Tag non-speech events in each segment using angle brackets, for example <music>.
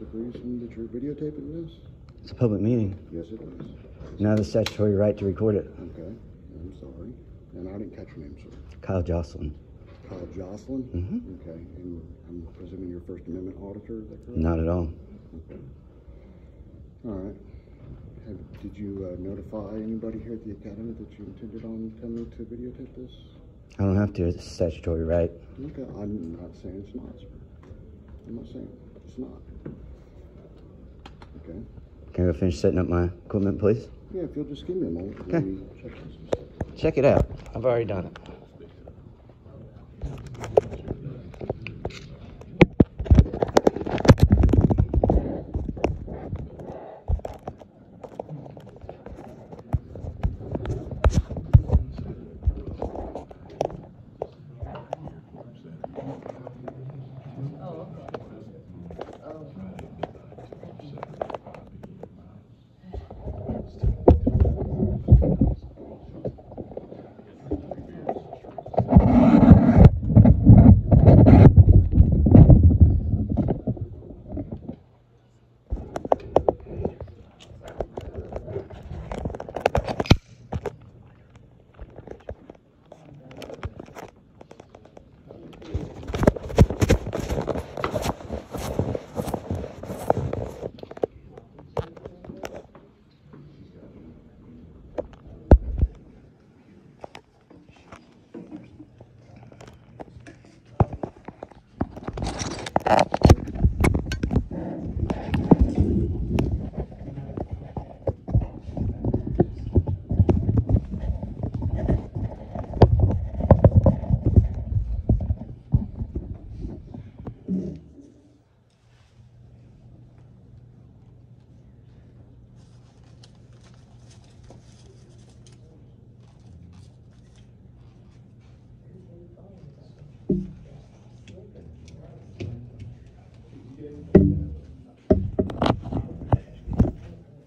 specific reason that you're videotaping this? It's a public meeting. Yes, it is. You have the statutory right to record it. Okay, I'm sorry. And I didn't catch your name, sir. Kyle Jocelyn. Kyle Jocelyn? Mhm. Okay, and I'm presuming you're First Amendment auditor, is that correct? Not at all. Okay. All right. Have, did you uh, notify anybody here at the academy that you intended on coming to videotape this? I don't have to. It's a statutory right. Okay, I'm not saying it's not, sir. I'm not saying it's not. Okay. Can I go finish setting up my equipment, please? Yeah, if you'll just give me a moment, Okay. check this. Check it out. I've already done it.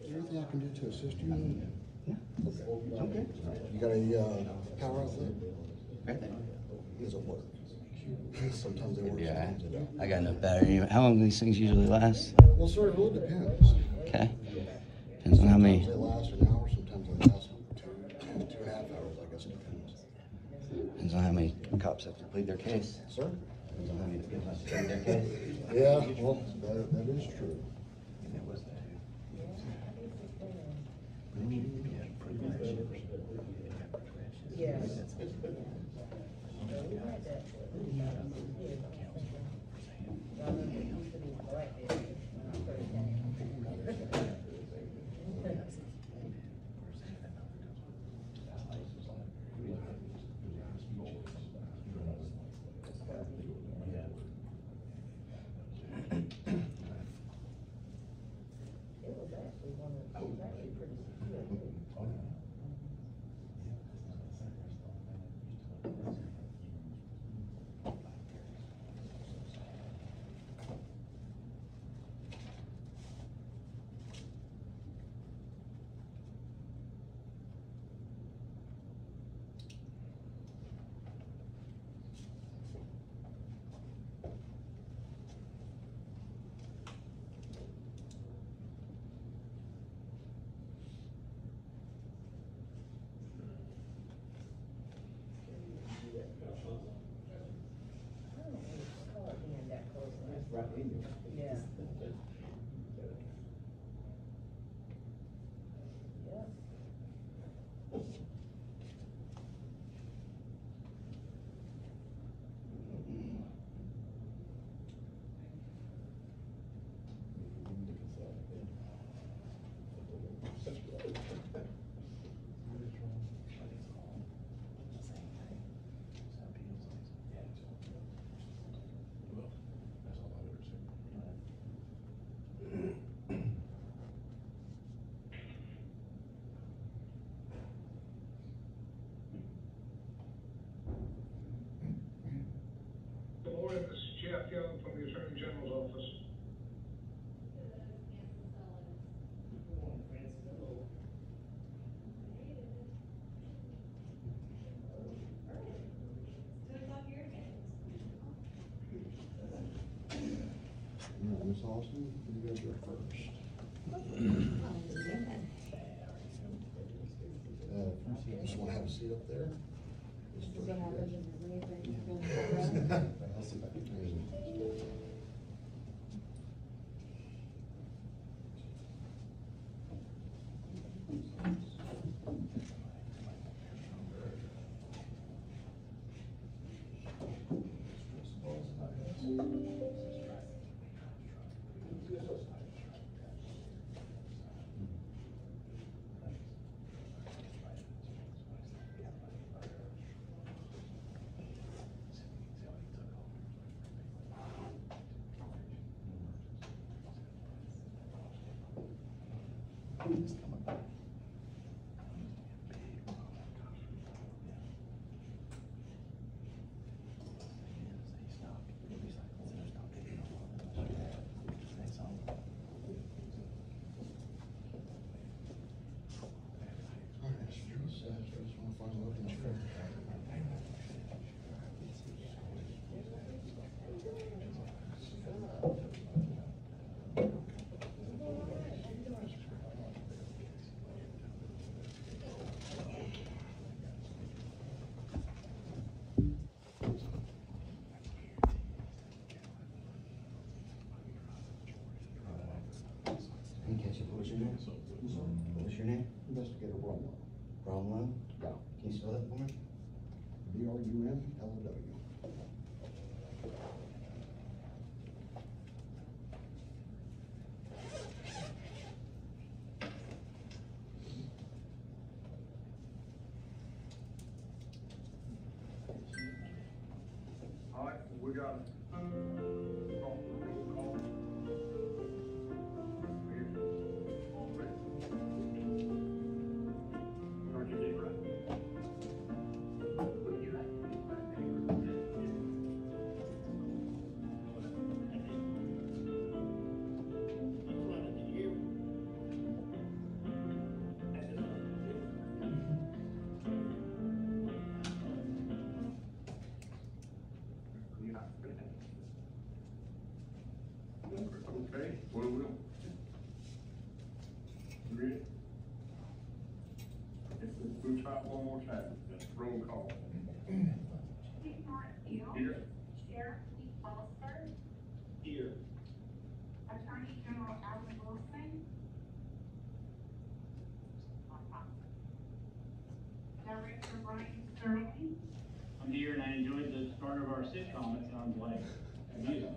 Anything I can do to assist you? Yeah. Okay. You got any, uh, power outlet? Does it work? Sometimes they work, Yeah, sometimes they don't. I got enough battery. How long do these things usually last? Well, sir, it really depends. Okay. Depends on how many. Sometimes they last an hour, sometimes they last two, two, two and a half hours, I guess it depends. Depends on how many cops have to plead their case. Sir? Depends on how many people have to plead their case. Yeah, well, that, that is true. Good Young from the Attorney General's office. Austin, you first. Uh, just want to have a seat up there. <laughs> All right, Mr. Jones, uh, just wanna find a local chair. Can you catch it? What was your name? What was your name? Investigator Brumlow. Brumlow? Yeah. Can you spell that for me? B R U M L O W. All right, we got. We'll try it one more time, That's roll call. Chief Mark Keel. Here. Sheriff Lee Foster. Here. Attorney General Alan Wilson. Director Bryan Stirling. I'm here and I enjoyed the start of our sitcom, it sounds like music.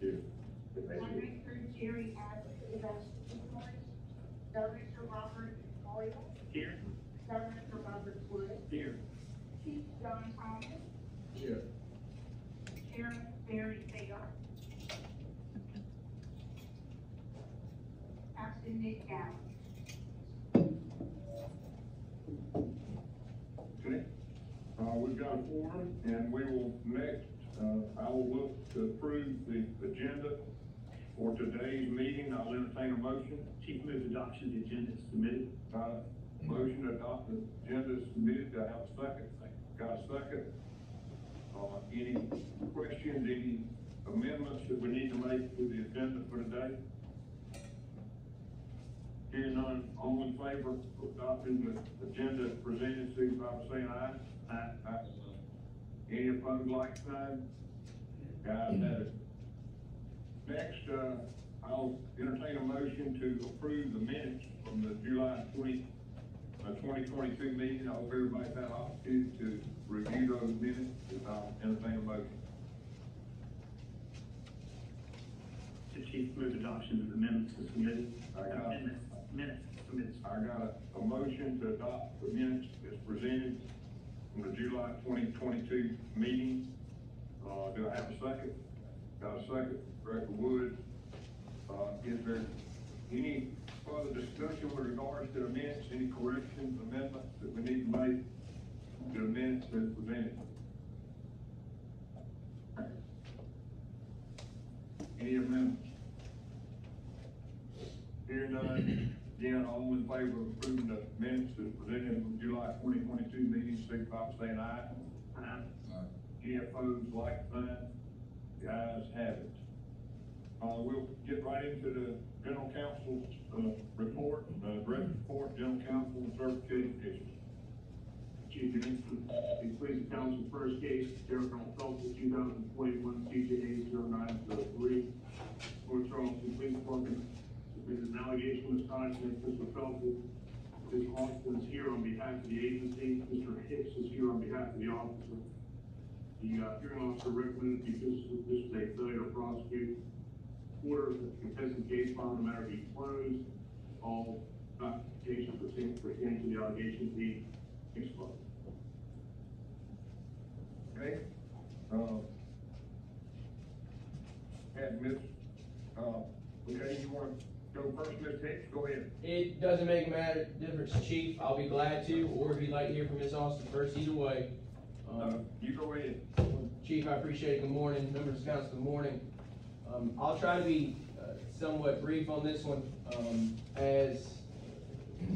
Here. Director Jerry Adams. Director Robert Boyles. Here. Director Robert Wood. Here. Chief John Thomas. Here. Sheriff Barry Taylor. Captain Nick Gallo. Okay, uh, we've got a forum, and we will next, uh, I will look to approve the agenda for today's meeting, I'll entertain a motion. Chief moves adoption, the agenda is submitted. Uh, motion to adopt the agenda is submitted, do I have a second? Got a second? Uh, any questions, any amendments that we need to make to the agenda for today? Hearing none, all in favor of adopting the agenda as presented, signify by saying aye. Aye. Aye. Any opposed, like sign? Guys have. Next, uh, I'll entertain a motion to approve the minutes from the July twenty, uh, twenty twenty-two meeting. I hope everybody's had an opportunity to review those minutes, and I'll entertain a motion. The chief moves adoption of the minutes is submitted. I got it. Minutes, minutes, submitted. I got a, a motion to adopt the minutes as presented from the July twenty twenty-two meeting. Uh, do I have a second? Got a second, Director Wood. Uh, is there any further discussion with regards to the minutes, any corrections, amendments that we need to make to the minutes as presented? Any amendments? Hearing none, again, all in favor of approving the minutes as presented from July twenty twenty-two meeting, signify by saying aye. Aye. Any opposed, like? The ayes have it. Uh, we'll get right into the general counsel's, uh, report, uh, direct report, general counsel, certification issues. Chief, you can please the council first case, two thousand twenty-one, CJA zero nine zero three. North Charleston Police Department, there's an allegation of against Mr. Phelps. Ms. Austin is here on behalf of the agency, Mr. Hicks is here on behalf of the officer. The, uh, hearing officer recommended because this is a failure to prosecute, order that the contested case file, the matter be closed, all documentation pertaining, pertaining to the allegations be exposed. Okay, uh, had Miss, uh, okay, you wanna go first, Miss Hicks, go ahead. It doesn't make a matter, difference, chief, I'll be glad to, or if you'd like to hear from Ms. Austin first, either way. Uh, Um, you go ahead. Chief, I appreciate it, good morning, members of council, good morning. Um, I'll try to be uh, somewhat brief on this one, um, as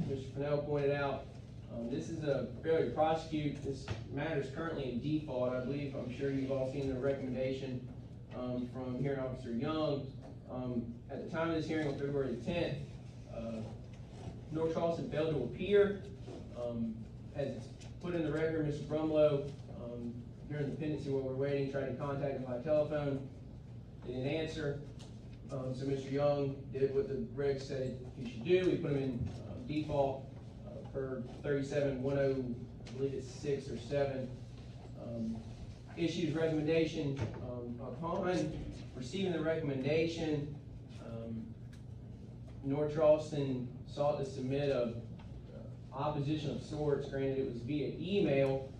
Mr. Pennell pointed out, um, this is a failure to prosecute, this matter is currently in default, I believe, I'm sure you've all seen the recommendation, um, from hearing officer Young. Um, at the time of this hearing on February the tenth, uh, North Charleston failed to appear, um, as it's put in the record, Mr. Brumlow, um, during the pendency while we're waiting, tried to contact him by telephone, they didn't answer. Um, so Mr. Young did what the regs said he should do, we put him in, uh, default, uh, per thirty-seven one oh, I believe it's six or seven. Um, issues recommendation, um, upon receiving the recommendation, um, North Charleston sought to submit a opposition of sorts, granted it was via email.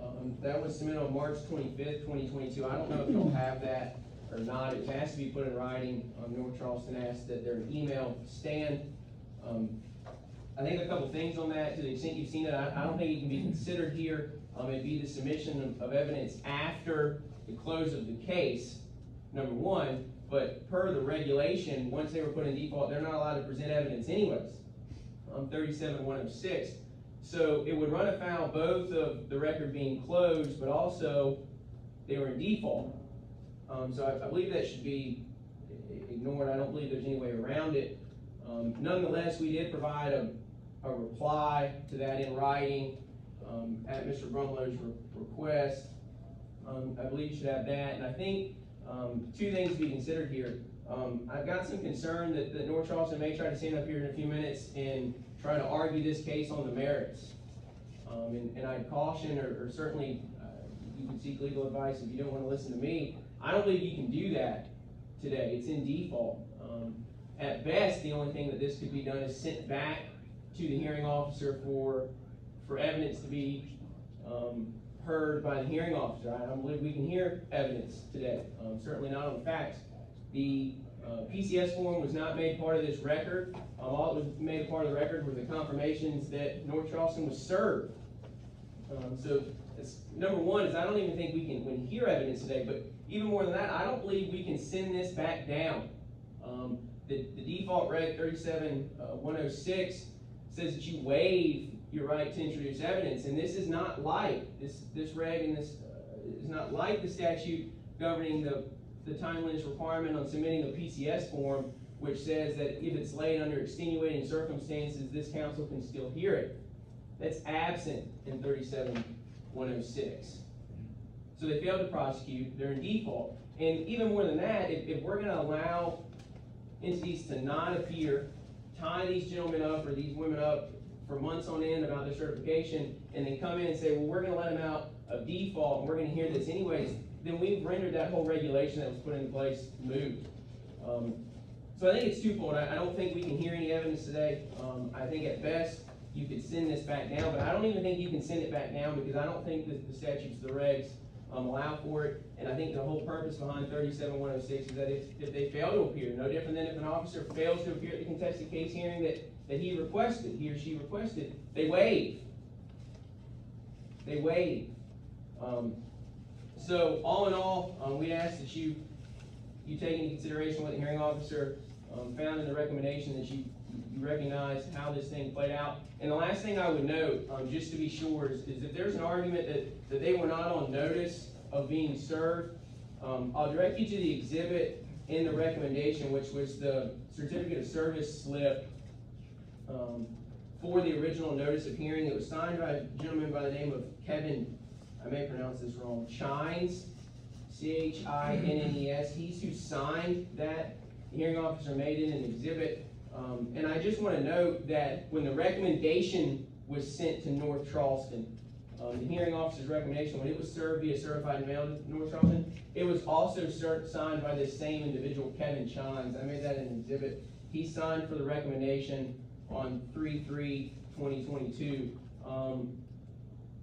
Um, that was submitted on March twenty-fifth, twenty twenty-two, I don't know if you'll have that or not, it has to be put in writing, um, North Charleston asked that their email stand. Um, I think a couple things on that, to the extent you've seen it, I, I don't think it can be considered here, um, it'd be the submission of, of evidence after the close of the case, number one, but per the regulation, once they were put in default, they're not allowed to present evidence anyways. Um, six, so it would run afoul both of the record being closed, but also they were in default. Um, so I, I believe that should be ignored, I don't believe there's any way around it. Um, nonetheless, we did provide a, a reply to that in writing, um, at Mr. Brumlow's re- request. Um, I believe you should have that, and I think, um, two things to be considered here. Um, I've got some concern that, that North Charleston may try to stand up here in a few minutes and try to argue this case on the merits. Um, and, and I'd caution, or, or certainly, uh, you can seek legal advice if you don't wanna listen to me. I don't believe you can do that today, it's in default. Um, at best, the only thing that this could be done is sent back to the hearing officer for, for evidence to be, um, heard by the hearing officer. I don't believe we can hear evidence today, um, certainly not on the facts. The, uh, PCS form was not made part of this record. Um, all that was made part of the record were the confirmations that North Charleston was served. Um, so, it's, number one is I don't even think we can, can hear evidence today, but even more than that, I don't believe we can send this back down. Um, the, the default reg thirty-seven, uh, one six says that you waive your right to introduce evidence, and this is not like, this, this reg and this, uh, is not like the statute governing the, the timeliness requirement on submitting a PCS form, which says that if it's laid under extenuating circumstances, this council can still hear it. That's absent in thirty-seven one oh six. So they failed to prosecute, they're in default. And even more than that, if, if we're gonna allow entities to not appear, tie these gentlemen up or these women up for months on end about their certification, and then come in and say, well, we're gonna let them out of default, and we're gonna hear this anyways, then we've rendered that whole regulation that was put in place moot. Um, so I think it's twofold. I, I don't think we can hear any evidence today. Um, I think at best, you could send this back down, but I don't even think you can send it back down because I don't think the statutes, the regs, um, allow for it. And I think the whole purpose behind thirty-seven one oh six is that if, if they fail to appear, no different than if an officer fails to appear at the contested case hearing that, that he requested, he or she requested, they waive. They waive. Um, so all in all, um, we ask that you, you take into consideration what the hearing officer, um, found in the recommendation that you, you recognize how this thing played out. And the last thing I would note, um, just to be sure, is, is if there's an argument that, that they were not on notice of being served, um, I'll direct you to the exhibit in the recommendation, which was the certificate of service slip um, for the original notice of hearing. It was signed by a gentleman by the name of Kevin, I may pronounce this wrong, Chines, C-H-I-N-N-E-S. He's who signed that. The hearing officer made it an exhibit. Um, and I just want to note that when the recommendation was sent to North Charleston, um, the hearing officer's recommendation, when it was served via certified mail to North Charleston, it was also signed by this same individual, Kevin Chines. I made that an exhibit. He signed for the recommendation on 3-3-2022. Um,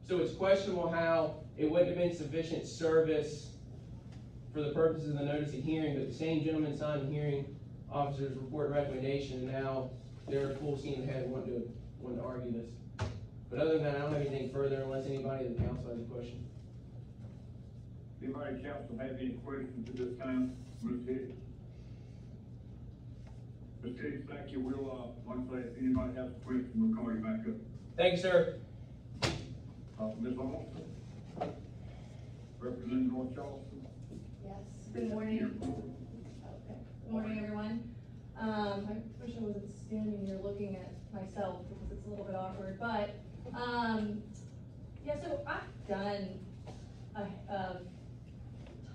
so it's questionable how it wouldn't have been sufficient service for the purposes of the notice of hearing, but the same gentleman signed the hearing officer's report and recommendation, and now they're full steam ahead wanting to, wanting to argue this. But other than that, I don't have anything further unless anybody in the council has a question. Anybody in council have any questions at this time? Ms. Hicks? Ms. Hicks, thank you. We'll, uh, like I say, if anybody has a question, we'll call you back up. Thank you, sir. Uh, Ms. Owens? Representing North Charleston? Yes, good morning. Okay. Good morning, everyone. Um, I wish I wasn't standing here looking at myself because it's a little bit awkward, but, um, yeah, so I've done a, a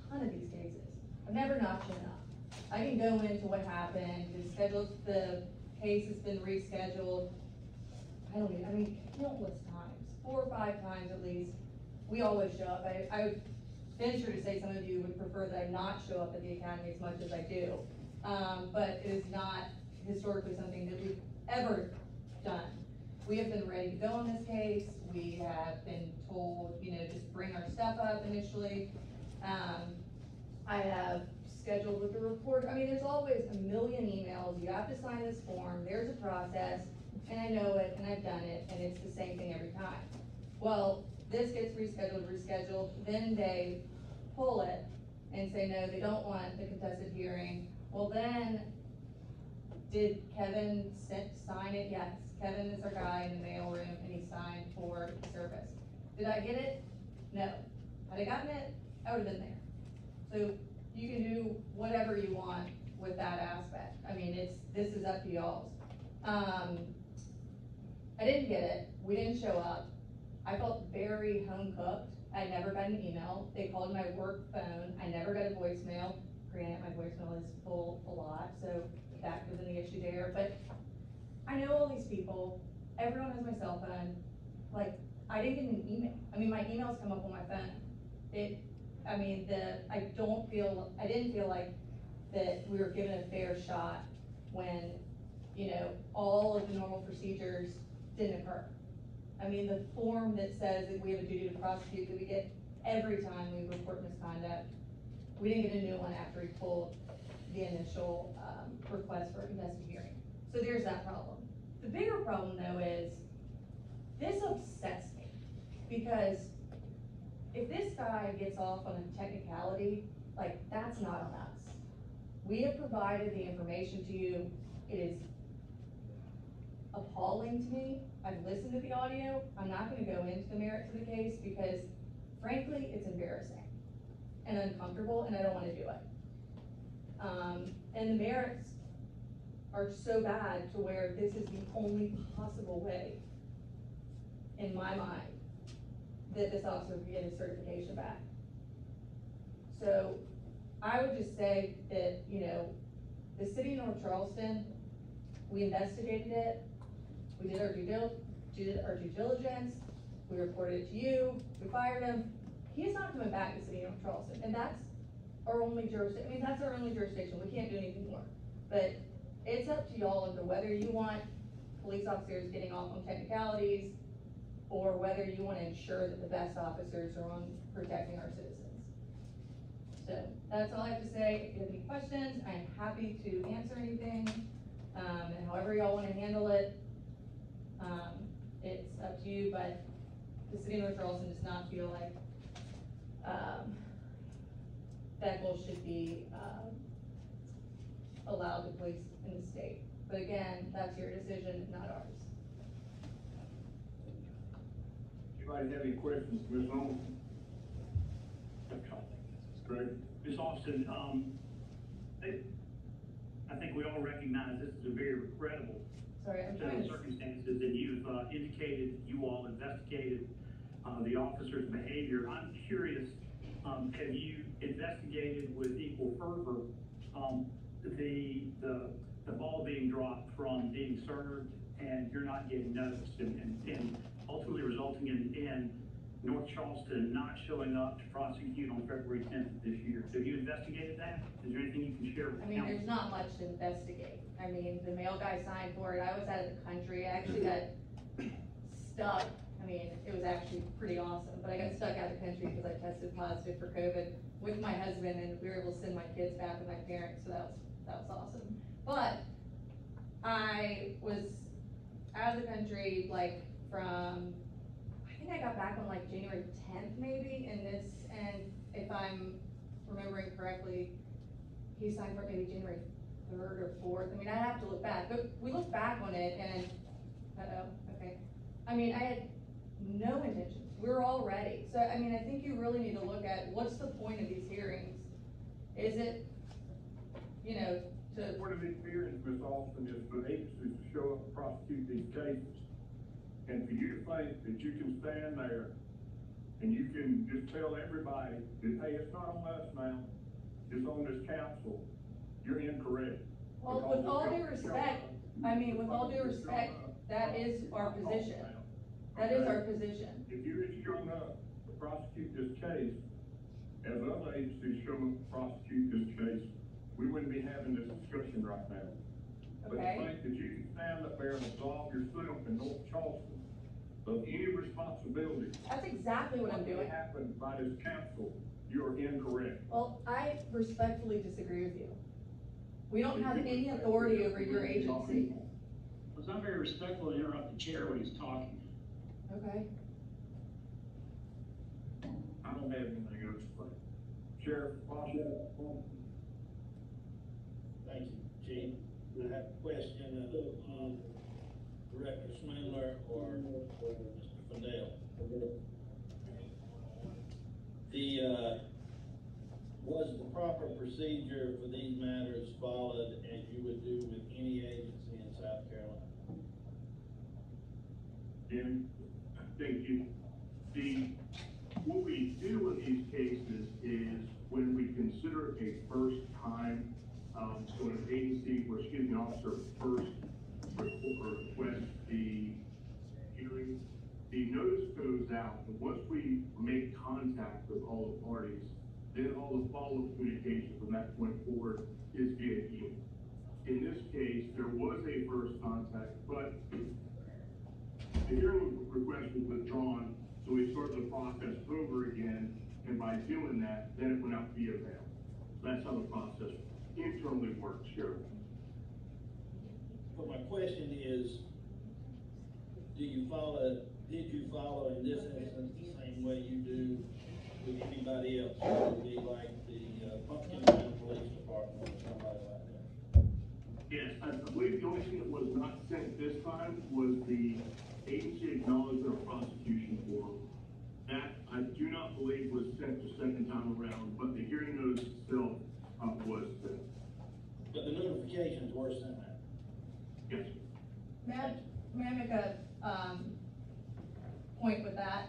ton of these cases. I've never not shown up. I can go into what happened, the schedule, the case has been rescheduled. I don't even, I mean, countless times, four or five times at least. We always show up. I, I would venture to say some of you would prefer that I not show up at the academy as much as I do. Um, but it is not historically something that we've ever done. We have been ready to go on this case. We have been told, you know, just bring our stuff up initially. Um, I have scheduled with the report, I mean, there's always a million emails, you have to sign this form, there's a process, and I know it, and I've done it, and it's the same thing every time. Well, this gets rescheduled, rescheduled, then they pull it and say, no, they don't want the contested hearing. Well, then, did Kevin sent, sign it? Yes, Kevin is our guy in the mailroom, and he signed for service. Did I get it? No. Had I gotten it, I would've been there. So, you can do whatever you want with that aspect. I mean, it's, this is up to y'all. Um, I didn't get it, we didn't show up. I felt very home cooked. I never got an email. They called my work phone. I never got a voicemail. Granted, my voicemail is full a lot, so that been the issue there, but I know all these people. Everyone has my cell phone. Like, I didn't get an email. I mean, my emails come up on my phone. It, I mean, the, I don't feel, I didn't feel like that we were given a fair shot when, you know, all of the normal procedures didn't occur. I mean, the form that says that we have a duty to prosecute that we get every time we report misconduct, we didn't get a new one after we pulled the initial, um, request for a contested hearing. So there's that problem. The bigger problem though is, this upsets me, because if this guy gets off on a technicality, like, that's not on us. We have provided the information to you, it is appalling to me. I've listened to the audio, I'm not gonna go into the merits of the case because frankly, it's embarrassing and uncomfortable and I don't wanna do it. Um, and the merits are so bad to where this is the only possible way, in my mind, that this officer could get his certification back. So, I would just say that, you know, the city of North Charleston, we investigated it, we did our due dil, did our due diligence, we reported it to you, we fired him. He is not coming back to city of Charleston, and that's our only jurisdiction, I mean, that's our only jurisdiction, we can't do anything more. But it's up to y'all as to whether you want police officers getting off on technicalities, or whether you wanna ensure that the best officers are on protecting our citizens. So, that's all I have to say, if you have any questions, I am happy to answer anything, um, and however y'all wanna handle it, um, it's up to you, but the city of North Charleston does not feel like, um, Beckles should be, um, allowed to police in the state. But again, that's your decision, not ours. Anybody have any questions, Ms. Owens? Greg? Ms. Austin, um, I think we all recognize this is a very regrettable Sorry, I'm set trying of to, circumstances, and you've uh, indicated you all investigated uh, the officer's behavior. I'm curious, um, have you investigated with equal fervor um, the, the, the ball being dropped from being served and you're not getting noticed and, and- and ultimately resulting in, in North Charleston not showing up to prosecute on February tenth of this year? Have you investigated that? Is there anything you can share with I mean, council? there's not much to investigate. I mean, the mail guy signed for it, I was out of the country, I actually got stuck. I mean, it was actually pretty awesome, but I got stuck out of the country because I tested positive for COVID with my husband and we were able to send my kids back with my parents, so that was, that was awesome. But I was out of the country, like, from, think I got back on like January tenth maybe, and this, and if I'm remembering correctly, he signed for maybe January third or fourth, I mean, I'd have to look back, but we look back on it and, uh-oh, okay. I mean, I had no intentions, we were all ready, so, I mean, I think you really need to look at, what's the point of these hearings? Is it, you know, to, One of these hearings, Ms. Austin, is for to show up and prosecute these cases. And for you to think that you can stand there and you can just tell everybody that, hey, it's not on us now, it's on this council, you're incorrect. well, with all due respect, I mean, with all due respect, that is our position, that is our position. If you had shown up to prosecute this case, as other agencies show up to prosecute this case, we wouldn't be having this discussion right now. But to Okay. think that you can stand up there and absolve yourself in North Charleston of any responsibility. That's exactly what I'm that doing. Happened by this council, you are incorrect. Well, I respectfully disagree with you. We don't have any authority over your agency. It's not very respectful to interrupt the chair when he's talking. Okay. I don't have anything else to say. Sheriff Foster? Thank you, Chief. I have a question of, um, Director Swindler or Mr. Fennell. The, uh, was the proper procedure for these matters followed as you would do with any agency in South Carolina? Jimmy, thank you. The, what we do in these cases is when we consider a first time, um, so an agency, or excuse me, officer first request the hearing, the notice goes out, and once we make contact with all the parties, then all the follow-up communication from that point forward is via email. In this case, there was a first contact, but the hearing request was withdrawn, so we started the process over again, and by doing that, then it went out via mail. That's how the process internally works, Sheriff. But my question is, do you follow, did you follow in this instance the same way you do with anybody else? Would be like the uh, Pumpkin Police Department or somebody like that? Yes, I I believe the only thing that was not sent this time was the agency acknowledgement of prosecution form. That, I do not believe was sent the second time around, but the hearing notice itself, uh, was sent. But the notifications were sent out. Yes. May I, may I make a, um, point with that?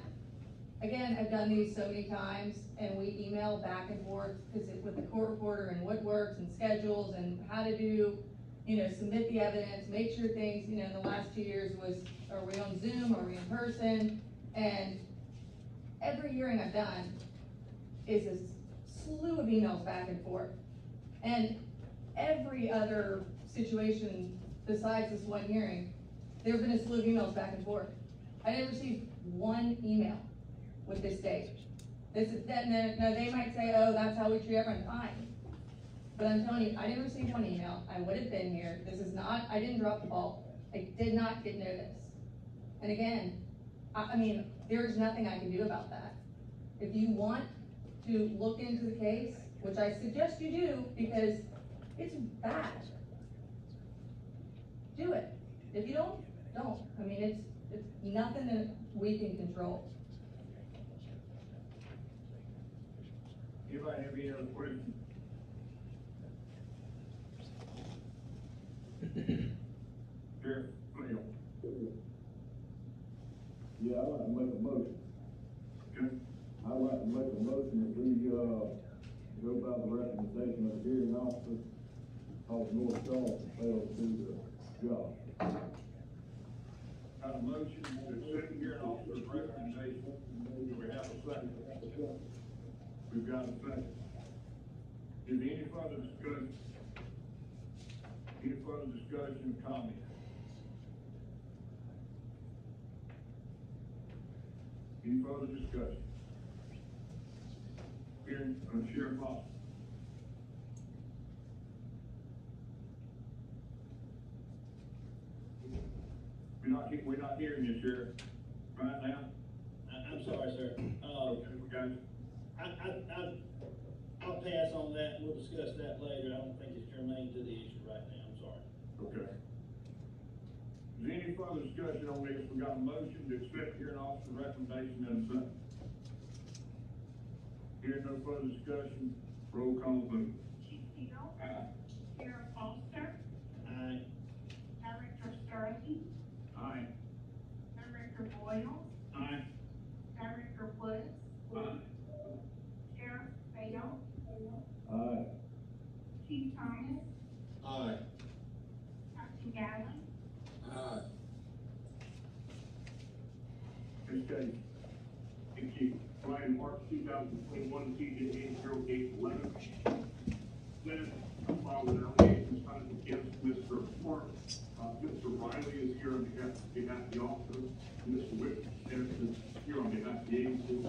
Again, I've done these so many times, and we email back and forth, because with the court reporter and what works, and schedules, and how to do, you know, submit the evidence, make sure things, you know, in the last two years was, are we on Zoom, are we in person? And every hearing I've done is a slew of emails back and forth. And every other situation besides this one hearing, there have been a slew of emails back and forth. I didn't receive one email with this date. This is, that, no, no, they might say, oh, that's how we treat everyone, fine. But I'm telling you, I didn't receive one email, I would have been here, this is not, I didn't drop the ball, I did not get notice. And again, I, I mean, there's nothing I can do about that. If you want to look into the case, which I suggest you do, because it's bad. Do it. If you don't, don't. I mean, it's, it's nothing that we can control. Anybody have any other questions? Sheriff Fennell. Yeah, I'd like to make a motion. Okay. I'd like to make a motion that we, uh, go by the recommendation of the hearing officer of North Charleston failed to do the job. Got a motion to accept here and officer's recommendation. Do we have a second? We've got a second. Is any further discussion? Any further discussion, comment? Any further discussion? Hearing, uh, Sheriff Foster. We're not, we're not hearing you, Sheriff, right now. I, I'm sorry, sir. Uh, Okay, we got you. I, I, I, I'll pass on that, we'll discuss that later, I don't think it's germane to the issue right now, I'm sorry. Okay. Is there any further discussion on this? We got a motion to accept here and officer recommendation and a second. Hearing no further discussion, roll call vote. Chief Tito. Sheriff Foster. Aye. Director Sturley. Aye. Director Boyle. Aye. Director Woods. Sheriff Faile. Aye. Chief Thomas. Aye. Captain Galvin. Aye. Ms. Case. Thank you. Ryan March, two thousand twenty-one, TJ eight zero eight eleven. Letter filed with allegations filed against Mr. Hart. Uh, Mr. Riley is here on behalf, behalf of the officer. Mr. Whit here on behalf of the agency.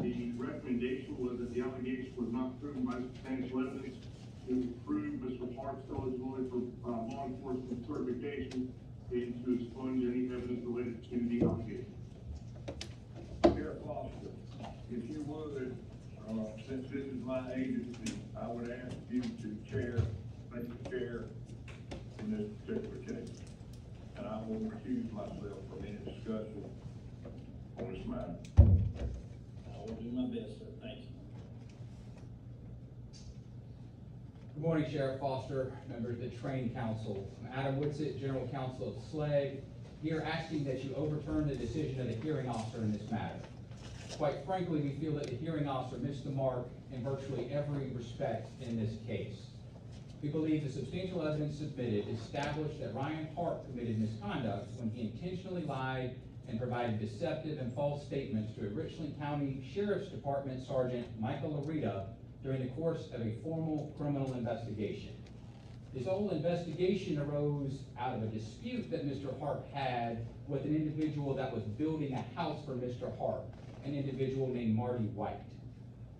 The recommendation was that the allegation was not proven by substantial evidence. It was proved Mr. Hart's eligibility for, uh, law enforcement certification and to expunge any evidence related to the allegation. Sheriff Foster, if you would, uh, since this is my agency, I would ask you to chair, make the chair in this particular I will recuse myself from any discussion on this matter. I will do my best, sir, thank you. Good morning, Sheriff Foster, members of the Train Council. I'm Adam Whitsett, General Counsel of SLED, here asking that you overturn the decision of the hearing officer in this matter. Quite frankly, we feel that the hearing officer missed the mark in virtually every respect in this case. We believe the substantial evidence submitted established that Ryan Hart committed misconduct when he intentionally lied and provided deceptive and false statements to a Richland County Sheriff's Department Sergeant Michael Larita during the course of a formal criminal investigation. This whole investigation arose out of a dispute that Mr. Hart had with an individual that was building a house for Mr. Hart, an individual named Marty White.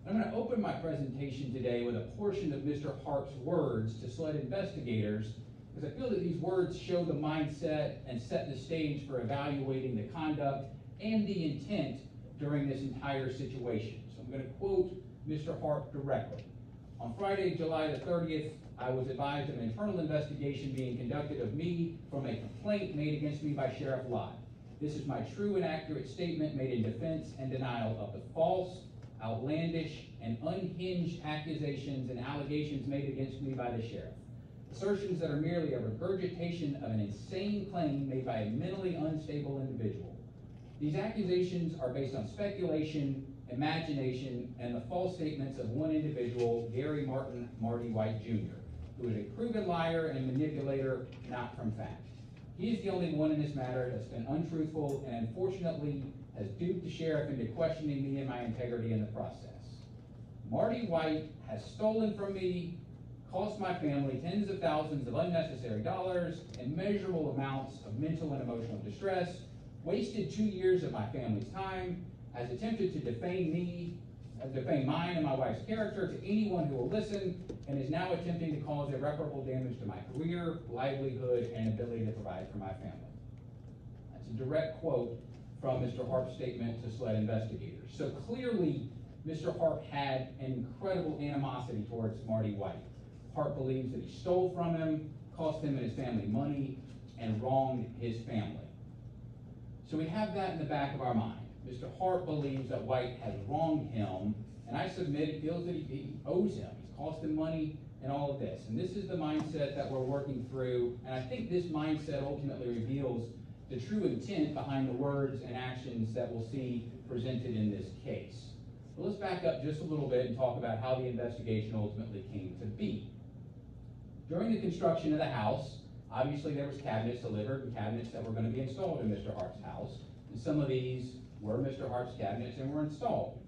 I'm gonna open my presentation today with a portion of Mr. Hart's words to SLED investigators, because I feel that these words show the mindset and set the stage for evaluating the conduct and the intent during this entire situation. So I'm gonna quote Mr. Hart directly. On Friday, July the thirtieth, I was advised of an internal investigation being conducted of me from a complaint made against me by Sheriff Lott. This is my true and accurate statement made in defense and denial of the false, outlandish, and unhinged accusations and allegations made against me by the sheriff. Assertions that are merely a regurgitation of an insane claim made by a mentally unstable individual. These accusations are based on speculation, imagination, and the false statements of one individual, Gary Martin Marty White Jr., who is a proven liar and manipulator, not from fact. He is the only one in this matter that's been untruthful and unfortunately has duped the sheriff into questioning me and my integrity in the process. Marty White has stolen from me, cost my family tens of thousands of unnecessary dollars, immeasurable amounts of mental and emotional distress, wasted two years of my family's time, has attempted to defame me, uh, defame mine and my wife's character to anyone who will listen, and is now attempting to cause irreparable damage to my career, livelihood, and ability to provide for my family. That's a direct quote from Mr. Hart's statement to SLED investigators. So clearly, Mr. Hart had an incredible animosity towards Marty White. Hart believes that he stole from him, cost him and his family money, and wronged his family. So we have that in the back of our mind. Mr. Hart believes that White has wronged him, and I submit, feels that he- he owes him. He's cost him money and all of this. And this is the mindset that we're working through, and I think this mindset ultimately reveals the true intent behind the words and actions that we'll see presented in this case. But let's back up just a little bit and talk about how the investigation ultimately came to be. During the construction of the house, obviously there was cabinets delivered and cabinets that were gonna be installed in Mr. Hart's house. And some of these were Mr. Hart's cabinets and were installed.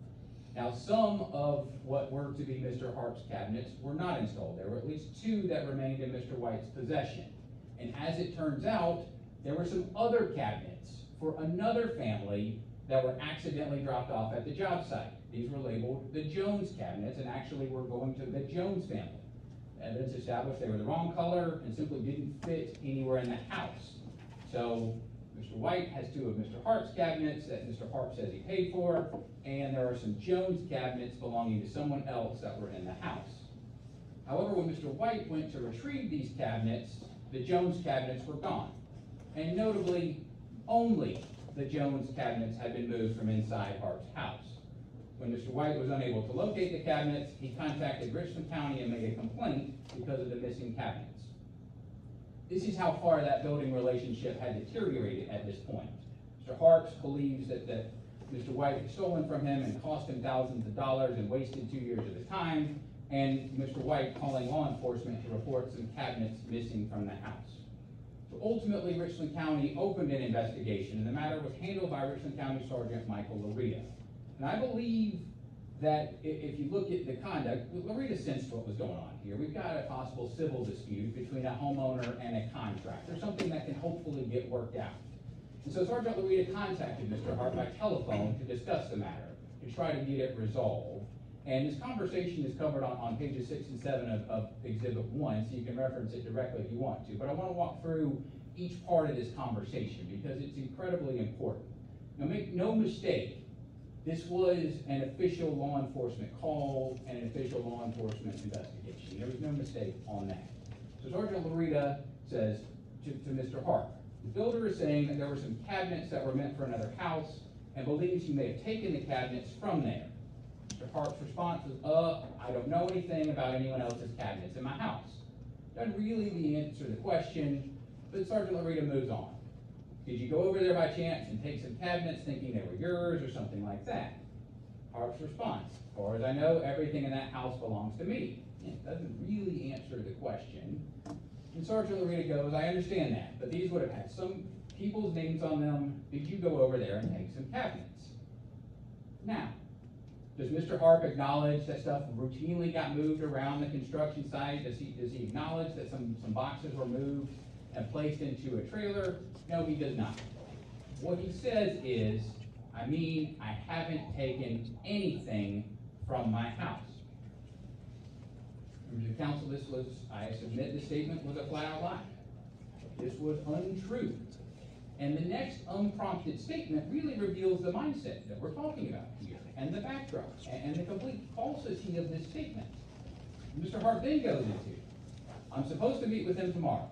Now, some of what were to be Mr. Hart's cabinets were not installed. There were at least two that remained in Mr. White's possession. And as it turns out, there were some other cabinets for another family that were accidentally dropped off at the job site. These were labeled the Jones cabinets and actually were going to the Jones family. Evidence established they were the wrong color and simply didn't fit anywhere in the house. So Mr. White has two of Mr. Hart's cabinets that Mr. Hart says he paid for, and there are some Jones cabinets belonging to someone else that were in the house. However, when Mr. White went to retrieve these cabinets, the Jones cabinets were gone. And notably, only the Jones cabinets had been moved from inside Hart's house. When Mr. White was unable to locate the cabinets, he contacted Richland County and made a complaint because of the missing cabinets. This is how far that building relationship had deteriorated at this point. Mr. Hart's believes that, that Mr. White had stolen from him and cost him thousands of dollars and wasted two years of his time, and Mr. White calling law enforcement to report some cabinets missing from the house. So ultimately, Richland County opened an investigation, and the matter was handled by Richland County Sergeant Michael Larita. And I believe that if you look at the conduct, Larita sensed what was going on here. We've got a possible civil dispute between a homeowner and a contractor, something that can hopefully get worked out. And so Sergeant Larita contacted Mr. Hart by telephone to discuss the matter, to try to get it resolved. And this conversation is covered on, on pages six and seven of, of exhibit one, so you can reference it directly if you want to. But I want to walk through each part of this conversation because it's incredibly important. Now, make no mistake, this was an official law enforcement call and an official law enforcement investigation. There was no mistake on that. So Sergeant Larita says to, to Mr. Hart, the builder is saying that there were some cabinets that were meant for another house and believes you may have taken the cabinets from there. Mr. Hart's response was, uh, I don't know anything about anyone else's cabinets in my house. Doesn't really the answer to the question, but Sergeant Larita moves on. Did you go over there by chance and take some cabinets thinking they were yours or something like that? Hart's response, as far as I know, everything in that house belongs to me. It doesn't really answer the question. And Sergeant Larita goes, I understand that, but these would have had some people's names on them. Did you go over there and take some cabinets? Now, does Mr. Hart acknowledge that stuff routinely got moved around the construction site? Does he, does he acknowledge that some, some boxes were moved and placed into a trailer? No, he does not. What he says is, I mean, I haven't taken anything from my house. Members of council, this was, I submit the statement was a flat out lie. This was untrue. And the next unprompted statement really reveals the mindset that we're talking about here, and the backdrop, and, the complete falsity of this statement. Mr. Hart then goes into, I'm supposed to meet with him tomorrow.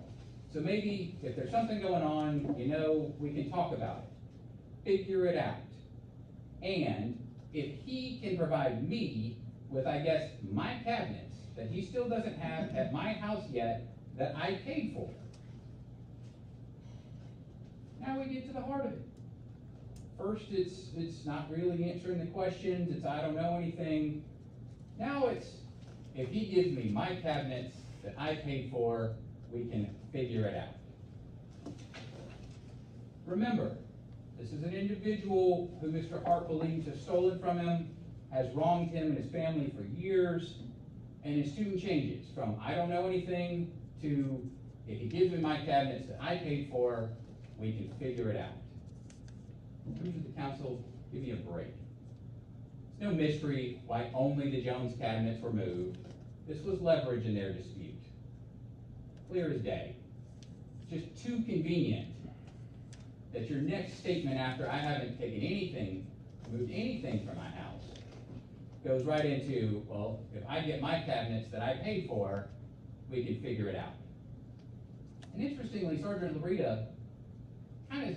So maybe if there's something going on, you know, we can talk about it. Figure it out. And if he can provide me with, I guess, my cabinets that he still doesn't have at my house yet that I paid for. Now we get to the heart of it. First, it's, it's not really answering the questions, it's I don't know anything. Now it's, if he gives me my cabinets that I paid for, we can figure it out. Remember, this is an individual who Mr. Hart believes has stolen from him, has wronged him and his family for years, and his tune changes from I don't know anything to if he gives me my cabinets that I paid for, we can figure it out. The council, give me a break. It's no mystery why only the Jones cabinets were moved. This was leverage in their dispute. Clear as day. Just too convenient that your next statement after I haven't taken anything, moved anything from my house, goes right into, well, if I get my cabinets that I paid for, we can figure it out. And interestingly, Sergeant Larita kind of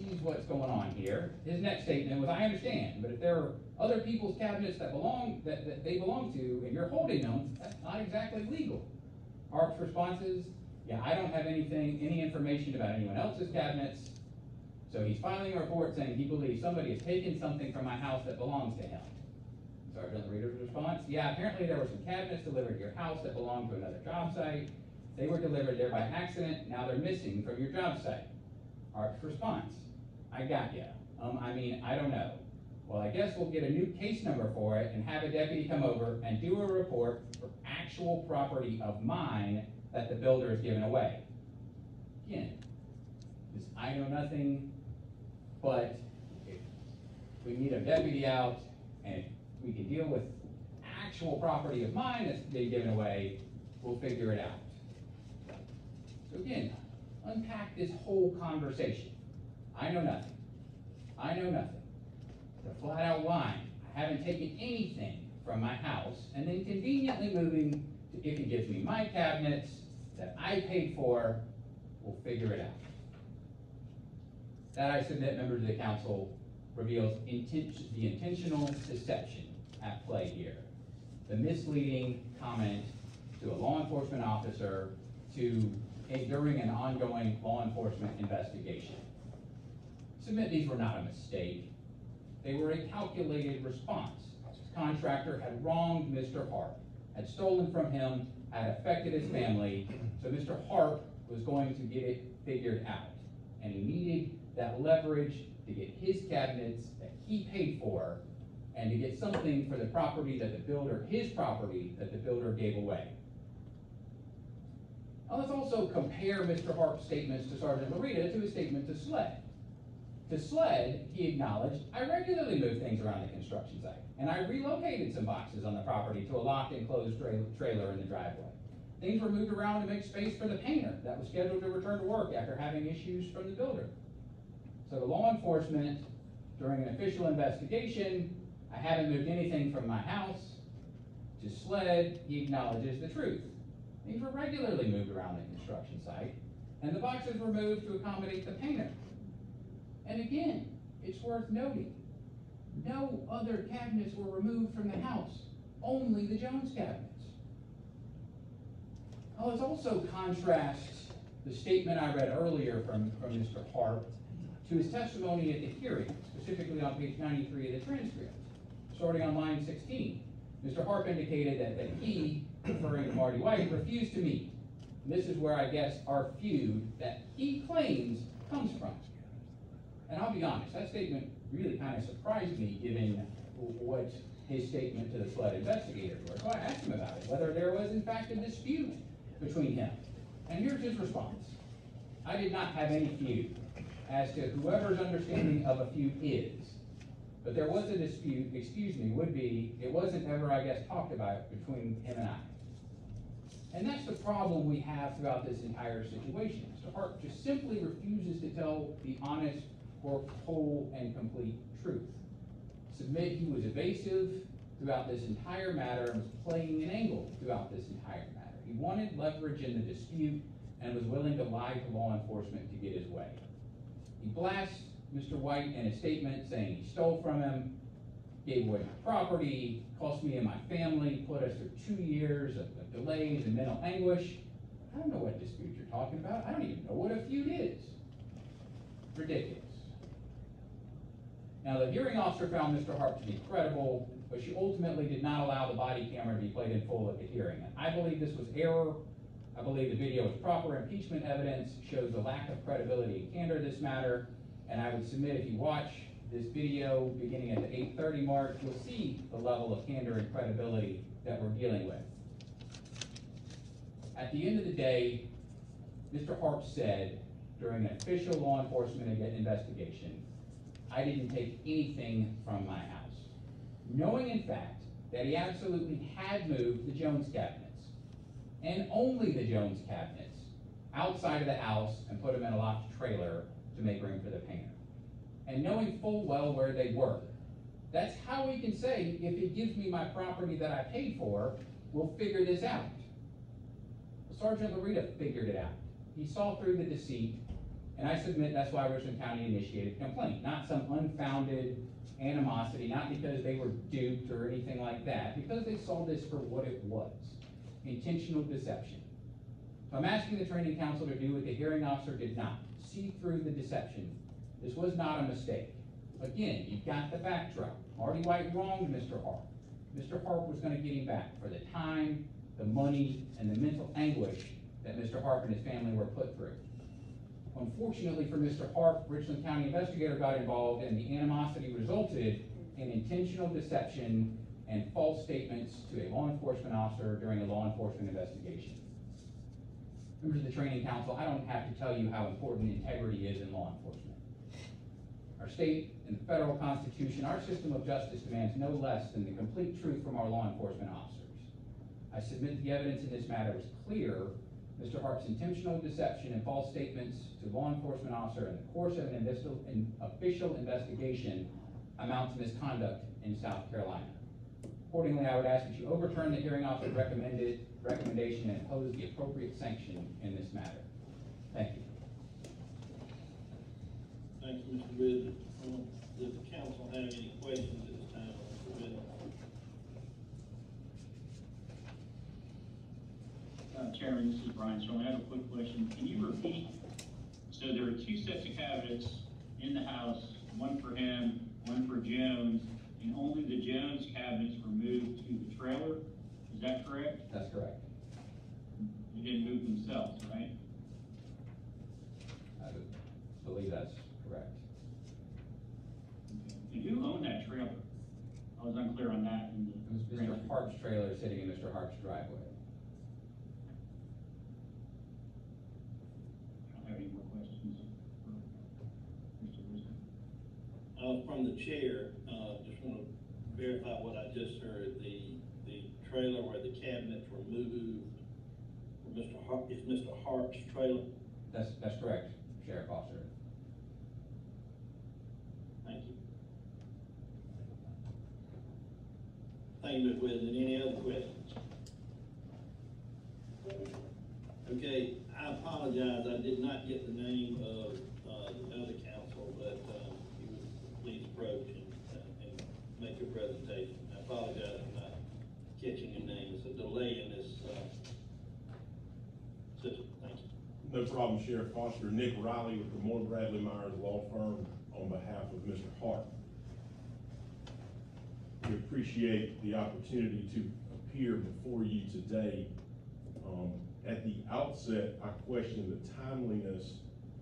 sees what's going on here. His next statement was, I understand, but if there are other people's cabinets that belong, that, that they belong to, and you're holding them, that's not exactly legal. Hart's response is, yeah, I don't have anything, any information about anyone else's cabinets. So he's filing a report saying he believes somebody has taken something from my house that belongs to him. Sergeant Reader's response, yeah, apparently there were some cabinets delivered to your house that belonged to another job site. They were delivered there by accident, now they're missing from your job site. Hart's response, I got ya. Um, I mean, I don't know. Well, I guess we'll get a new case number for it and have a deputy come over and do a report for actual property of mine that the builder has given away. Again, this I know nothing, but if we need a deputy out and we can deal with actual property of mine that's been given away, we'll figure it out. So again, unpack this whole conversation. I know nothing. I know nothing. The flat out line, I haven't taken anything from my house, and then conveniently moving to if he gives me my cabinets that I paid for, we'll figure it out. That I submit, members of the council, reveals intention, the intentional deception at play here. The misleading comment to a law enforcement officer to, during an ongoing law enforcement investigation. Submit these were not a mistake. They were a calculated response. This Contractor had wronged Mr. Hart, had stolen from him, had affected his family, so Mr. Hart was going to get it figured out. And he needed that leverage to get his cabinets that he paid for, and to get something for the property that the builder, his property, that the builder gave away. Now let's also compare Mr. Hart's statements to Sergeant Larita to his statement to SLED. To SLED, he acknowledged, I regularly move things around the construction site, and I relocated some boxes on the property to a locked enclosed tra- trailer in the driveway. Things were moved around to make space for the painter that was scheduled to return to work after having issues from the builder. So law enforcement, during an official investigation, I haven't moved anything from my house. To SLED, he acknowledges the truth. Things were regularly moved around the construction site, and the boxes were moved to accommodate the painter. And again, it's worth noting, no other cabinets were removed from the house, only the Jones cabinets. Now, let's also contrast the statement I read earlier from, from Mr. Hart to his testimony at the hearing, specifically on page ninety-three of the transcript. Starting on line sixteen, Mr. Hart indicated that, that he, referring to Marty White, refused to meet. And this is where I guess our feud that he claims comes from. And I'll be honest, that statement really kind of surprised me, given what his statement to the SLED investigators were. So I asked him about it, whether there was in fact a dispute between him. And here's his response. I did not have any feud, as to whoever's understanding of a feud is. But there was a dispute, excuse me, would be, it wasn't ever, I guess, talked about between him and I. And that's the problem we have throughout this entire situation. Mr. Hart just simply refuses to tell the honest or whole and complete truth. Submit he was evasive throughout this entire matter and was playing an angle throughout this entire matter. He wanted leverage in the dispute and was willing to lie to law enforcement to get his way. He blasts Mr. White in a statement saying he stole from him, gave away my property, cost me and my family, put us through two years of of delays and mental anguish. I don't know what dispute you're talking about. I don't even know what a feud is. Ridiculous. Now, the hearing officer found Mr. Hart to be credible, but she ultimately did not allow the body camera to be played in full at the hearing. And I believe this was error. I believe the video is proper impeachment evidence, shows the lack of credibility and candor of this matter, and I would submit if you watch this video beginning at the eight thirty mark, you'll see the level of candor and credibility that we're dealing with. At the end of the day, Mr. Hart said during an official law enforcement investigation, I didn't take anything from my house. Knowing in fact that he absolutely had moved the Jones cabinets, and only the Jones cabinets, outside of the house and put them in a locked trailer to make room for the painter. And knowing full well where they were. That's how we can say, if he gives me my property that I paid for, we'll figure this out. Sergeant Larita figured it out. He saw through the deceit And I submit that's why Richland County initiated the complaint, not some unfounded animosity, not because they were duped or anything like that, because they saw this for what it was, intentional deception. So I'm asking the training council to do what the hearing officer did not, see through the deception. This was not a mistake. Again, you've got the backdrop. Marty White wronged Mr. Hart. Mr. Hart was gonna get him back for the time, the money, and the mental anguish that Mr. Hart and his family were put through. Unfortunately for Mr. Hart, Richland County investigator got involved and the animosity resulted in intentional deception and false statements to a law enforcement officer during a law enforcement investigation. Members of the training council, I don't have to tell you how important integrity is in law enforcement. Our state and the federal constitution, our system of justice demands no less than the complete truth from our law enforcement officers. I submit the evidence in this matter was clear. Mr. Hart's intentional deception and false statements to law enforcement officer in the course of an an official investigation amount to misconduct in South Carolina. Accordingly, I would ask that you overturn the hearing officer's recommended, recommendation and impose the appropriate sanction in this matter. Thank you. Thank you, Mr. Um, Does the council have any questions at this time, Mr. Whitsett? Uh, Chairman, this is Bryan Stirling. I have a quick question. Can you repeat? So there are two sets of cabinets in the house, one for him, one for Jones, and only the Jones cabinets were moved to the trailer? Is that correct? That's correct. They didn't move themselves, right? I believe that's correct. And who owned that trailer? I was unclear on that in It was Mr. Hart's trailer sitting in Mr. Hart's driveway. I don't have any more questions for Mr. Whitsett. Uh, from the chair, uh, just wanna verify what I just heard, the, the trailer where the cabinets were moved, Mr. Hart, is Mr. Hart's trailer? That's, that's correct, Sheriff Officer. Thank you. Thank you, Ms. Whitsett. Any other questions? Okay, I apologize, I did not get the name of, uh, the other council, but, um, you would please approach and, uh, and make your presentation. I apologize for not catching your name, it's a delay in this, uh, system, thank you. No problem, Sheriff Foster. Nick Riley with the Moore Bradley Myers Law Firm on behalf of Mr. Hart. We appreciate the opportunity to appear before you today. Um, at the outset, I question the timeliness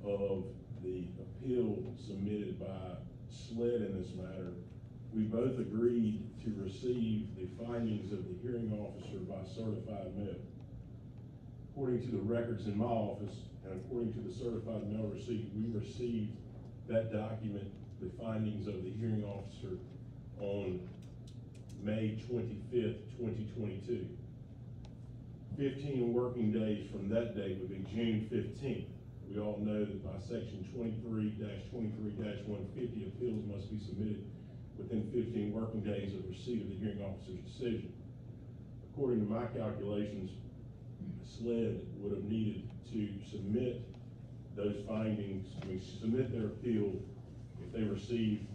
of the appeal submitted by SLED in this matter. We both agreed to receive the findings of the hearing officer by certified mail. According to the records in my office and according to the certified mail receipt, we received that document, the findings of the hearing officer on May twenty-fifth, twenty twenty-two. Fifteen working days from that date would be June fifteenth. We all know that by section 23-23-150, appeals must be submitted within fifteen working days of receipt of the hearing officer's decision. According to my calculations, SLED would have needed to submit those findings, mean, submit their appeal if they received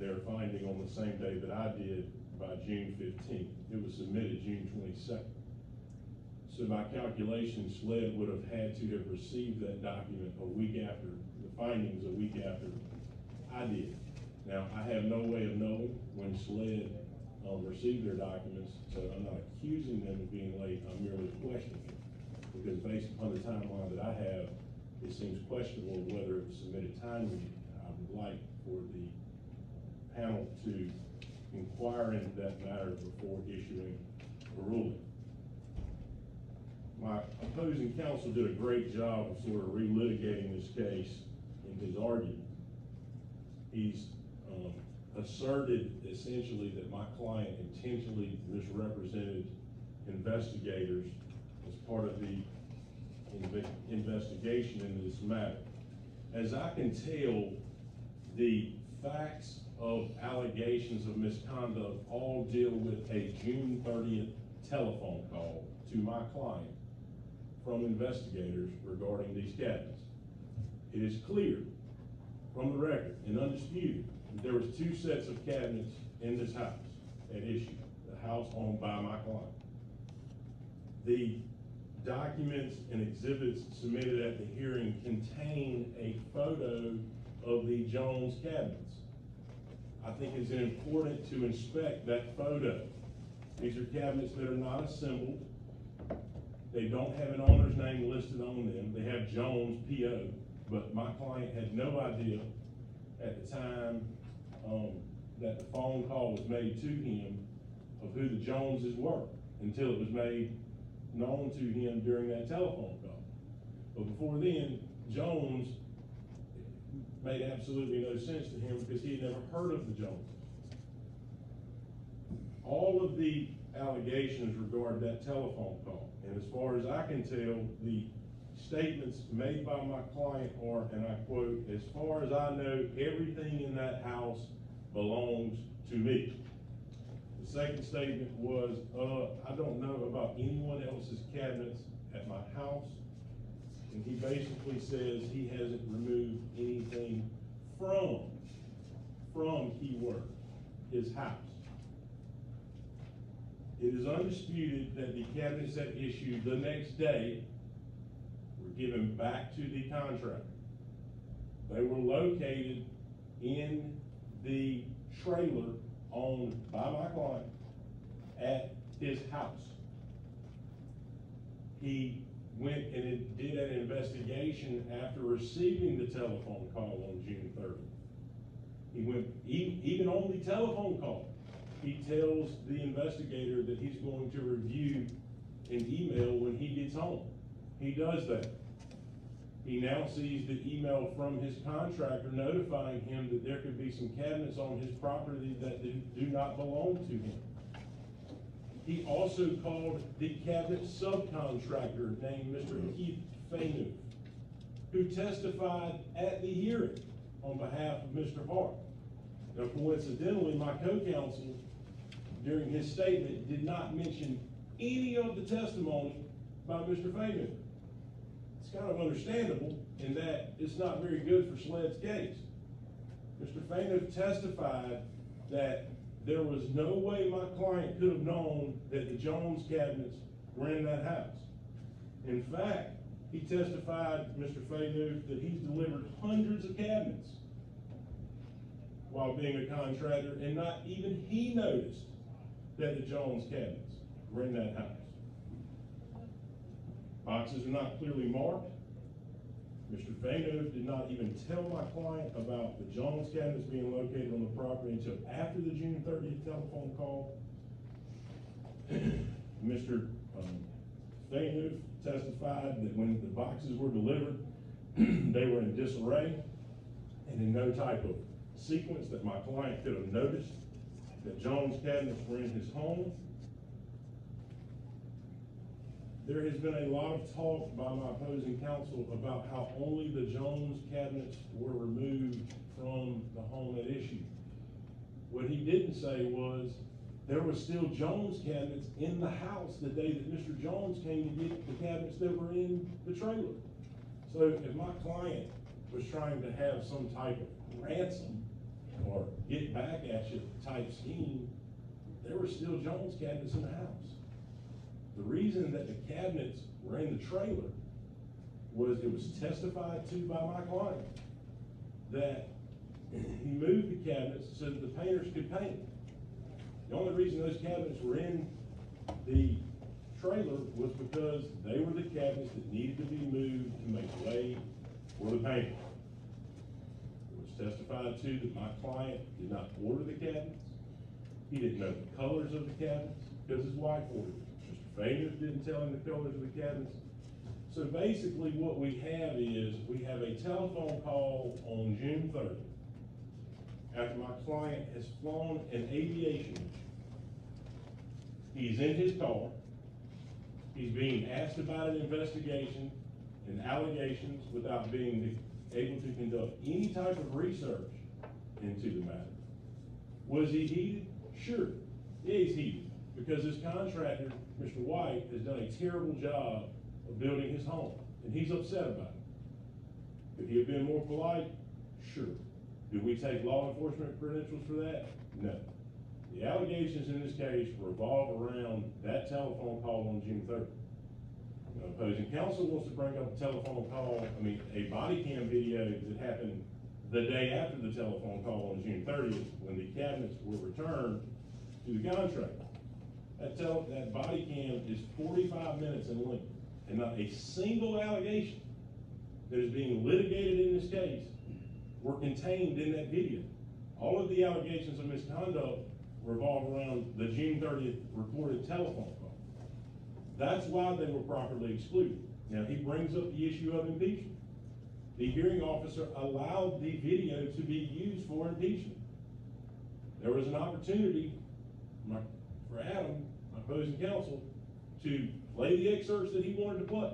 their finding on the same day that I did by June fifteenth. It was submitted June twenty-second. So by calculation, SLED would have had to have received that document a week after, the findings a week after I did. Now, I have no way of knowing when SLED, um, received their documents, so I'm not accusing them of being late, I'm merely questioning it. Because based upon the timeline that I have, it seems questionable whether it was submitted timely. I would like for the panel to inquire into that matter before issuing a ruling. My opposing counsel did a great job of sort of relitigating this case in his argument. He's, um, asserted essentially that my client intentionally misrepresented investigators as part of the inve- investigation into this matter. As I can tell, the facts of allegations of misconduct all deal with a June thirtieth telephone call to my client from investigators regarding these cabinets. It is clear from the record and undisputed that there was two sets of cabinets in this house at issue, the house owned by my client. The documents and exhibits submitted at the hearing contain a photo of the Jones cabinets. I think it's important to inspect that photo. These are cabinets that are not assembled. They don't have an owner's name listed on them. They have Jones PO, but my client had no idea at the time, um, that the phone call was made to him of who the Joneses were until it was made known to him during that telephone call. But before then, Jones made absolutely no sense to him because he had never heard of the Joneses. All of the allegations regard that telephone call, and as far as I can tell, the statements made by my client are, and I quote, "As far as I know, everything in that house belongs to me." The second statement was, uh, I don't know about anyone else's cabinets at my house. And he basically says he hasn't removed anything from, from keyword, his house. It is undisputed that the cabinets that issued the next day were given back to the contractor. They were located in the trailer owned by my client at his house. He went and did an investigation after receiving the telephone call on June thirtieth. He went, even on the telephone call, he tells the investigator that he's going to review an email when he gets home. He does that. He now sees the email from his contractor notifying him that there could be some cabinets on his property that do, not belong to him. He also called the cabinet subcontractor named Mr. Keith Fainu, who testified at the hearing on behalf of Mr. Hart. Now coincidentally, my co-counsel, during his statement, did not mention any of the testimony by Mr. Fainu. It's kind of understandable in that it's not very good for SLED's case. Mr. Fainu testified that there was no way my client could have known that the Jones cabinets were in that house. In fact, he testified, Mr. Fainu, that he's delivered hundreds of cabinets while being a contractor, and not even he noticed that the Jones cabinets were in that house. Boxes are not clearly marked. Mr. Fainu did not even tell my client about the Jones cabinets being located on the property until after the June thirtieth telephone call. <clears throat> Mr. um, testified that when the boxes were delivered, <clears throat> they were in disarray and in no type of sequence that my client could have noticed that Jones cabinets were in his home. There has been a lot of talk by my opposing counsel about how only the Jones cabinets were removed from the home at issue. What he didn't say was, there were still Jones cabinets in the house the day that Mr. Jones came to get the cabinets that were in the trailer. So if my client was trying to have some type of ransom or get back at you type scheme, there were still Jones cabinets in the house. The reason that the cabinets were in the trailer was it was testified to by my client that he moved the cabinets so that the painters could paint. The only reason those cabinets were in the trailer was because they were the cabinets that needed to be moved to make way for the painting. Testified to that my client did not order the cabinets. He didn't know the colors of the cabinets because his wife ordered them. Mr. Fainus didn't tell him the colors of the cabinets. So basically what we have is, we have a telephone call on June thirtieth after my client has flown an aviation. He's in his car. He's being asked about an investigation and allegations without being able to conduct any type of research into the matter. Was he heated? Sure, yeah, he's heated because this contractor, Mr. White, has done a terrible job of building his home, and he's upset about it. Could he have been more polite? Sure. Did we take law enforcement credentials for that? No. The allegations in this case revolve around that telephone call on June 30th. Opposing counsel wants to bring up a telephone call, I mean, a body cam video that happened the day after the telephone call on June thirtieth, when the cabinets were returned to the contractor. That tel, that body cam is forty-five minutes in length, and not a single allegation that is being litigated in this case were contained in that video. All of the allegations of misconduct revolve around the June thirtieth reported telephone call. That's why they were properly excluded. Now, he brings up the issue of impeachment. The hearing officer allowed the video to be used for impeachment. There was an opportunity, for Adam, my opposing counsel, to play the excerpts that he wanted to play.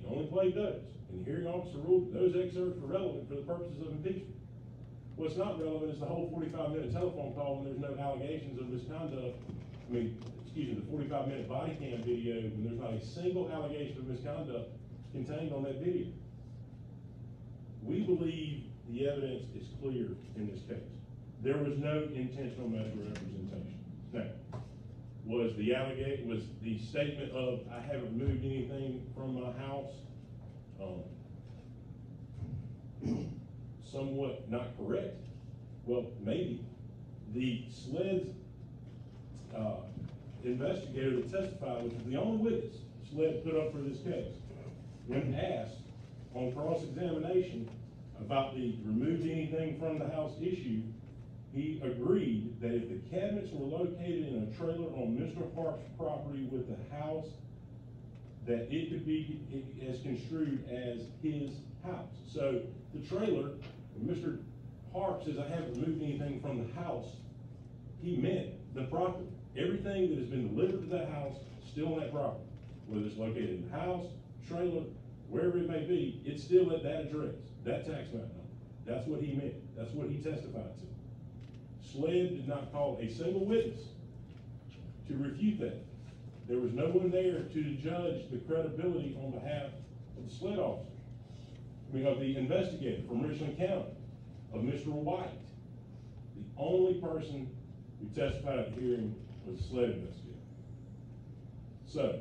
He only played those, and the hearing officer ruled that those excerpts were relevant for the purposes of impeachment. What's not relevant is the whole forty-five minute telephone call when there's no allegations of misconduct. I mean, excuse me, the forty-five minute body cam video, when there's not a single allegation of misconduct contained on that video. We believe the evidence is clear in this case. There was no intentional misrepresentation. Now, was the allegate, was the statement of, I haven't moved anything from my house, um, somewhat not correct? Well, maybe. The SLED's, uh, investigator that testified, which was the only witness SLED put up for this case, when asked on cross-examination about the removed anything from the house issue, he agreed that if the cabinets were located in a trailer on Mr. Hart's property with the house, that it could be as construed as his house. So the trailer, Mr. Hart says, I haven't removed anything from the house, he meant the property. Everything that has been delivered to that house, still in that property. Whether it's located in the house, trailer, wherever it may be, it's still at that address, that tax map number. That's what he meant. That's what he testified to. SLED did not call a single witness to refute that. There was no one there to judge the credibility on behalf of the SLED officer. Mean, of the investigator from Richland County, of Mr. White. The only person who testified at the hearing was the SLED investigator. So,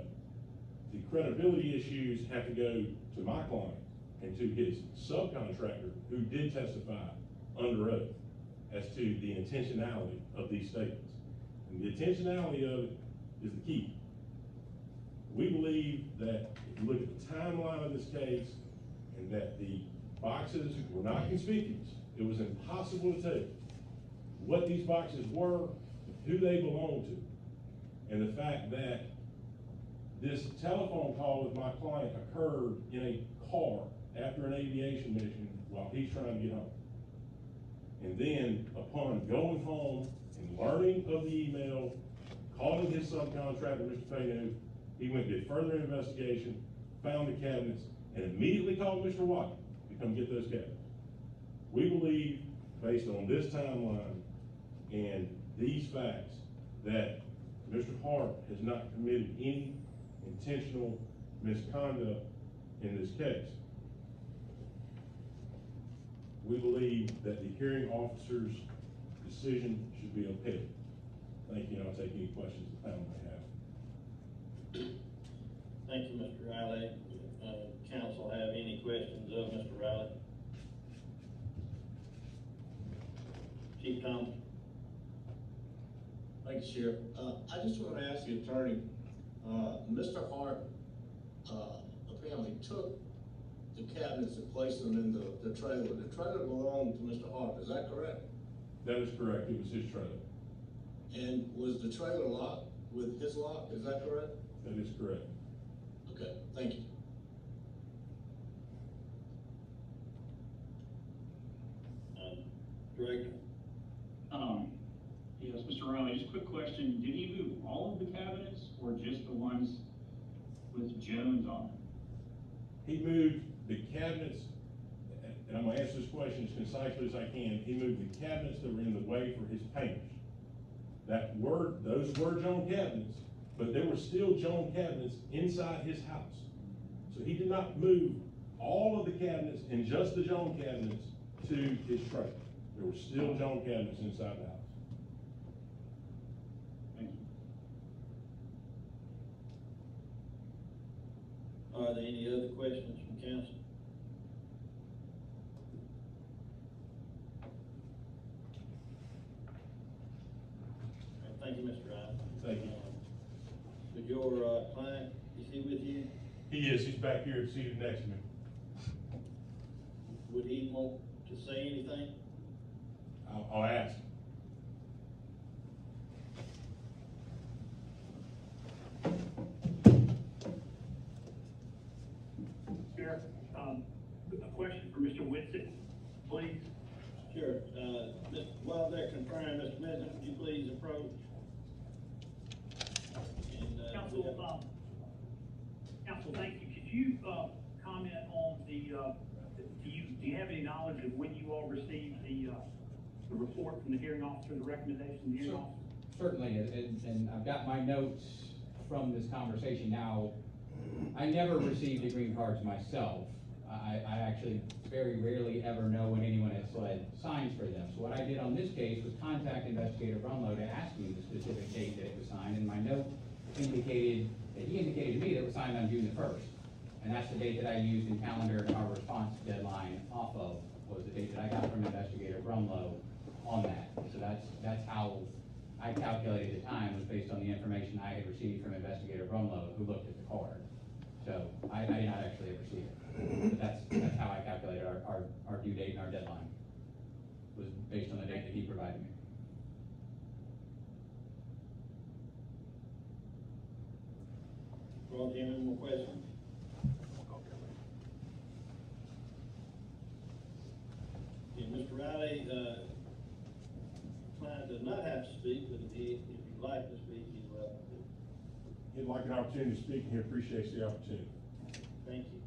the credibility issues have to go to my client and to his subcontractor, who did testify under oath as to the intentionality of these statements. And the intentionality of it is the key. We believe that if you look at the timeline of this case, and that the boxes were not conspicuous, it was impossible to tell what these boxes were, who they belong to. And the fact that this telephone call with my client occurred in a car after an aviation mission while he's trying to get home. And then upon going home and learning of the email, calling his subcontractor, Mr. Payne, he went and did further investigation, found the cabinets, and immediately called Mr. White to come get those cabinets. We believe, based on this timeline and these facts, that Mr. Hart has not committed any intentional misconduct in this case. We believe that the hearing officer's decision should be upheld. Thank you, and I'll take any questions the panel may have. Thank you, Mr. Riley. Uh, council have any questions of Mr. Riley? Chief Thomas? Thank you, Sheriff. Uh, I just want to ask the attorney, uh, Mr. Hart, uh, apparently took the cabinets and placed them in the, the trailer. The trailer belonged to Mr. Hart, is that correct? That is correct, it was his trailer. And was the trailer locked with his lock, is that correct? That is correct. Okay, thank you. Uh, Director? Um, yes, Mr. Riley, just a quick question. Did he move all of the cabinets or just the ones with Jones on them? He moved the cabinets, and I'm gonna answer this question as concisely as I can, he moved the cabinets that were in the way for his painters. That were, those were Joan cabinets, but there were still Joan cabinets inside his house. So he did not move all of the cabinets and just the Joan cabinets to his trailer. There were still Joan cabinets inside the house. Thank you. Are there any other questions from council? All right, Thank you, Mr. Wright. Thank you. With your, uh, client, is he with you? He is, he's back here seated next to me. Would he want to say anything? I'll, I'll ask. Sheriff, for Mr. Whitsett, please. Sure, uh, while they're conferring, Mr. President, would you please approach? And, uh, Council, have- um, council, thank you. Could you, uh, comment on the, uh, do you, do you have any knowledge of when you all received the, uh, the report from the hearing officer, the recommendation of the hearing Sure. officer? Certainly, and, and- and I've got my notes from this conversation now. I never received the green cards myself. I, I actually very rarely ever know when anyone at SLED signs for them. So what I did on this case was contact Investigator Brumlow to ask me the specific date that it was signed, and my note indicated, that he indicated to me that it was signed on June the first. And that's the date that I used in calendar our response deadline off of, was the date that I got from Investigator Brumlow on that. So that's, that's how I calculated the time, was based on the information I had received from Investigator Brumlow, who looked at the card. So I, I did not actually ever see it. But that's, that's how I calculated our, our, our due date and our deadline, was based on the date that he provided me. Ron, do you have any more questions? Okay, Mr. Riley, uh, client does not have to speak, but if he, if you'd like to speak, he's welcome to. He'd like an opportunity to speak, and he appreciates the opportunity. Thank you.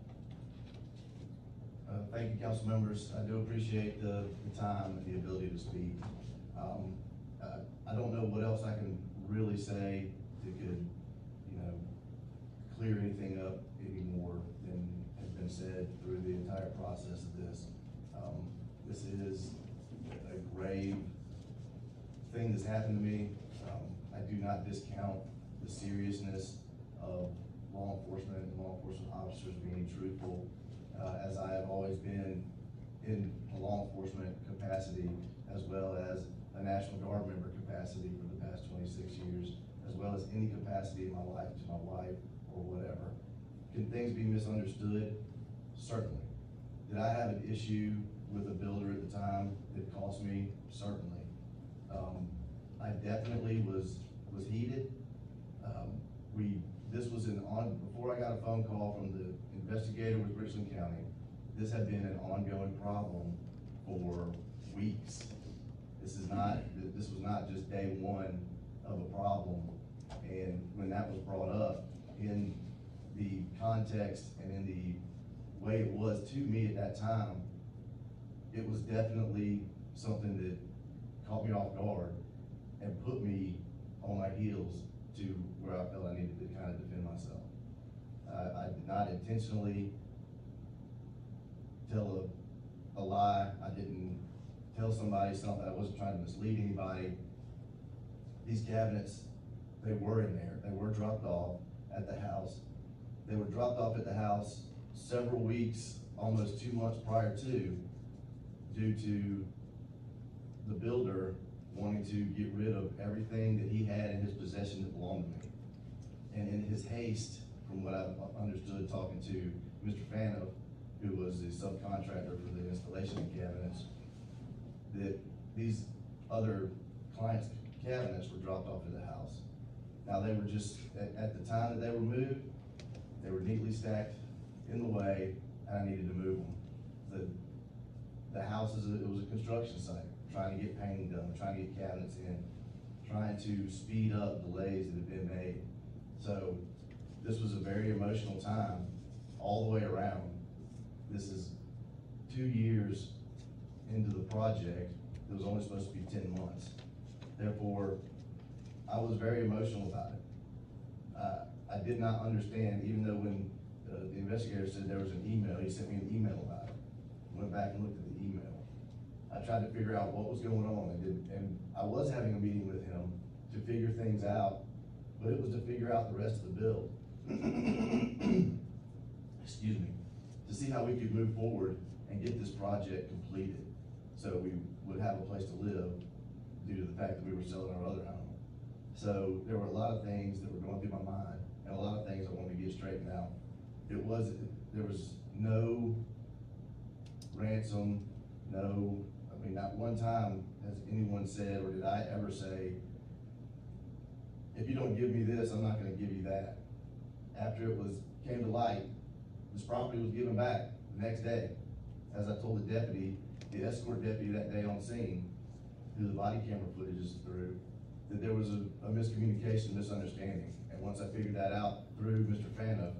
Uh, thank you, council members. I do appreciate the, the time and the ability to speak. Um, uh, I don't know what else I can really say that could, you know, clear anything up any more than has been said through the entire process of this. Um, this is a grave thing that's happened to me. Um, I do not discount the seriousness of law enforcement and law enforcement officers being truthful, uh, as I have always been in a law enforcement capacity, as well as a National Guard member capacity for the past twenty-six years, as well as any capacity in my life to my wife or whatever. Can things be misunderstood? Certainly. Did I have an issue with a builder at the time that cost me? Certainly. Um, I definitely was, was heated. Um, we, this was an on, before I got a phone call from the investigator with Richland County, this had been an ongoing problem for weeks. This is not, this was not just day one of a problem. And when that was brought up, in the context and in the way it was to me at that time, it was definitely something that caught me off guard and put me on my heels to where I felt I needed to kind of defend myself. I, I did not intentionally tell a, a lie. I didn't tell somebody something. I wasn't trying to mislead anybody. These cabinets, they were in there. They were dropped off at the house. They were dropped off at the house several weeks, almost two months prior to, due to the builder wanting to get rid of everything that he had in his possession that belonged to me. And in his haste, from what I've understood talking to Mr. Fano, who was the subcontractor for the installation of cabinets, that these other clients' cabinets were dropped off at the house. Now, they were just, at, at the time that they were moved, they were neatly stacked in the way, and I needed to move them. The, the house is, a- it was a construction site, trying to get painting done, trying to get cabinets in, trying to speed up delays that have been made. So, this was a very emotional time, all the way around. This is two years into the project, it was only supposed to be ten months. Therefore, I was very emotional about it. Uh, I did not understand, even though when uh, the investigator said there was an email, he sent me an email about it. Went back and looked at the email. I tried to figure out what was going on, and did, and I was having a meeting with him to figure things out, but it was to figure out the rest of the bill. <coughs> Excuse me, to see how we could move forward and get this project completed, so we would have a place to live due to the fact that we were selling our other home. So there were a lot of things that were going through my mind, and a lot of things I wanted to get straightened out. It was, there was no ransom, no, I mean, not one time has anyone said, or did I ever say, if you don't give me this, I'm not gonna give you that. After it was, came to light, this property was given back the next day. As I told the deputy, the escort deputy that day on scene, who the body camera footage through, that there was a, a miscommunication, misunderstanding. And once I figured that out through Mr. Fana,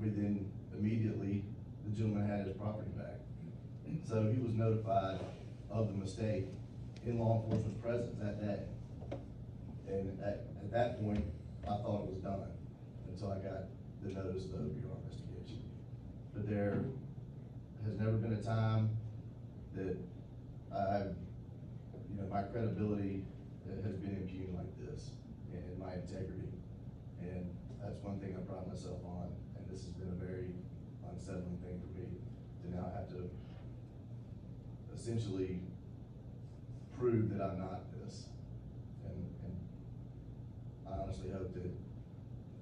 we then immediately, the gentleman had his property back. So he was notified of the mistake in law enforcement's presence that day. And at, at that point, I thought it was done, until I got the notice of the OPR investigation. But there has never been a time that I've, you know, my credibility has been impugned like this, and my integrity. And that's one thing I pride myself on, and this has been a very unsettling thing for me, to now have to essentially prove that I'm not this. And, and I honestly hope that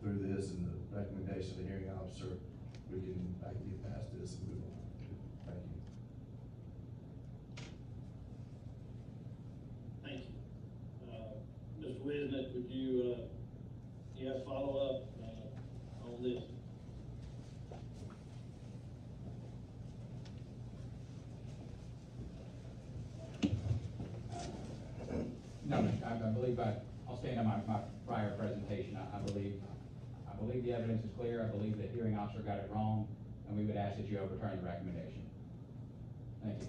through this and the recommendation of the hearing officer, we can, I can get past this and move on. Thank you. Thank you. Uh, Mr. Whitsett, would you, uh, you have follow-up, uh, on this? No, I, I believe I, I'll stand on my, my prior presentation. I, I believe, I believe the evidence is clear. I believe the hearing officer got it wrong, and we would ask that you overturn the recommendation. Thank you.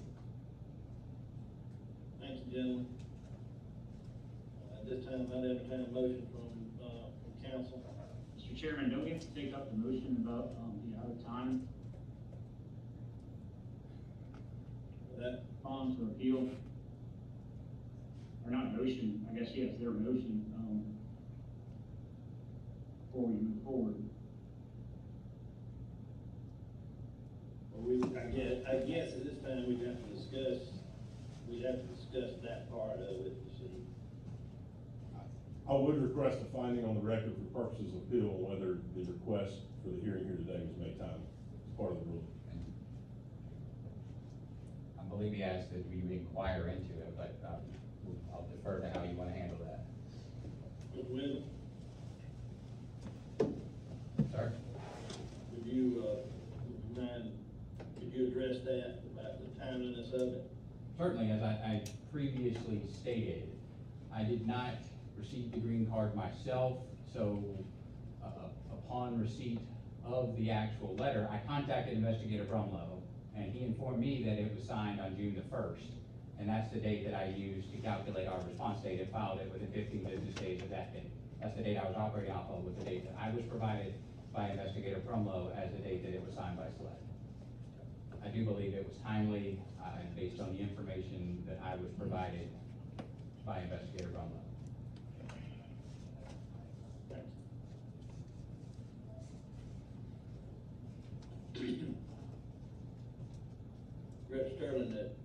Thank you, gentlemen. Uh, At this time, I'd entertain a motion from, uh, from council. Mr. Chairman, don't we have to take up the motion about, um, the out of time That, bonds or appeal? Or not motion, I guess, yes, their motion, before we move forward. or we, I guess, I guess at this time, we'd have to discuss, we'd have to discuss that part of it, you see. I would request a finding on the record for purposes of appeal, whether the request for the hearing here today was made timely, as part of the rule. I believe he asked that we inquire into it, but, um, I'll defer to how you wanna handle that. Mr. Whitsett, Sir? would you, uh, would you mind, could you address that about the timeliness of it? Certainly, as I, I previously stated, I did not receive the green card myself, so, uh, upon receipt of the actual letter, I contacted Investigator Brumlow, and he informed me that it was signed on June the first, and that's the date that I used to calculate our response date and filed it within fifteen business days of that date. That's the date I was operating off of, with the date that I was provided by Investigator Brumlow as the date that it was signed by SLED. I do believe it was timely, uh, based on the information that I was provided by Investigator Brumlow. Rep. Stirling, that,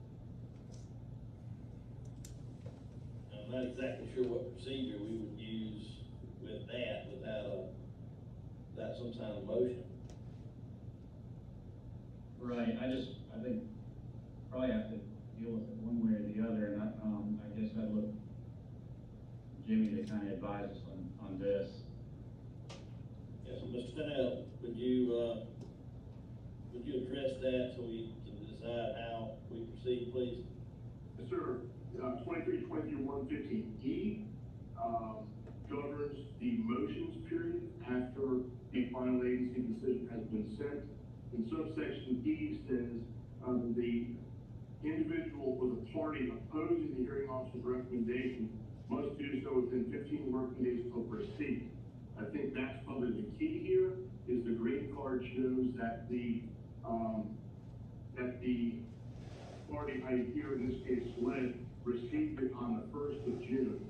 I'm not exactly sure what procedure we would use with that without a, without some kind of motion. Right, I just, I think, probably have to deal with it one way or the other, and I, um, I guess I'd look Jimmy to kind of advise us on, on this. Yes, so Mr. Fennell, would you, uh, would you address that so we can decide how we proceed, please? Yes, sir. Uh, twenty-three, twenty-three, one fifteen E, um, governs the motions period after the final agency decision has been sent. And subsection D says, um, the individual or the party opposing the hearing officer's recommendation must do so within fifteen working days of receipt. I think that's probably the key here, is the green card shows that the, um, that the party I here, in this case, SLED, received it on the first of June.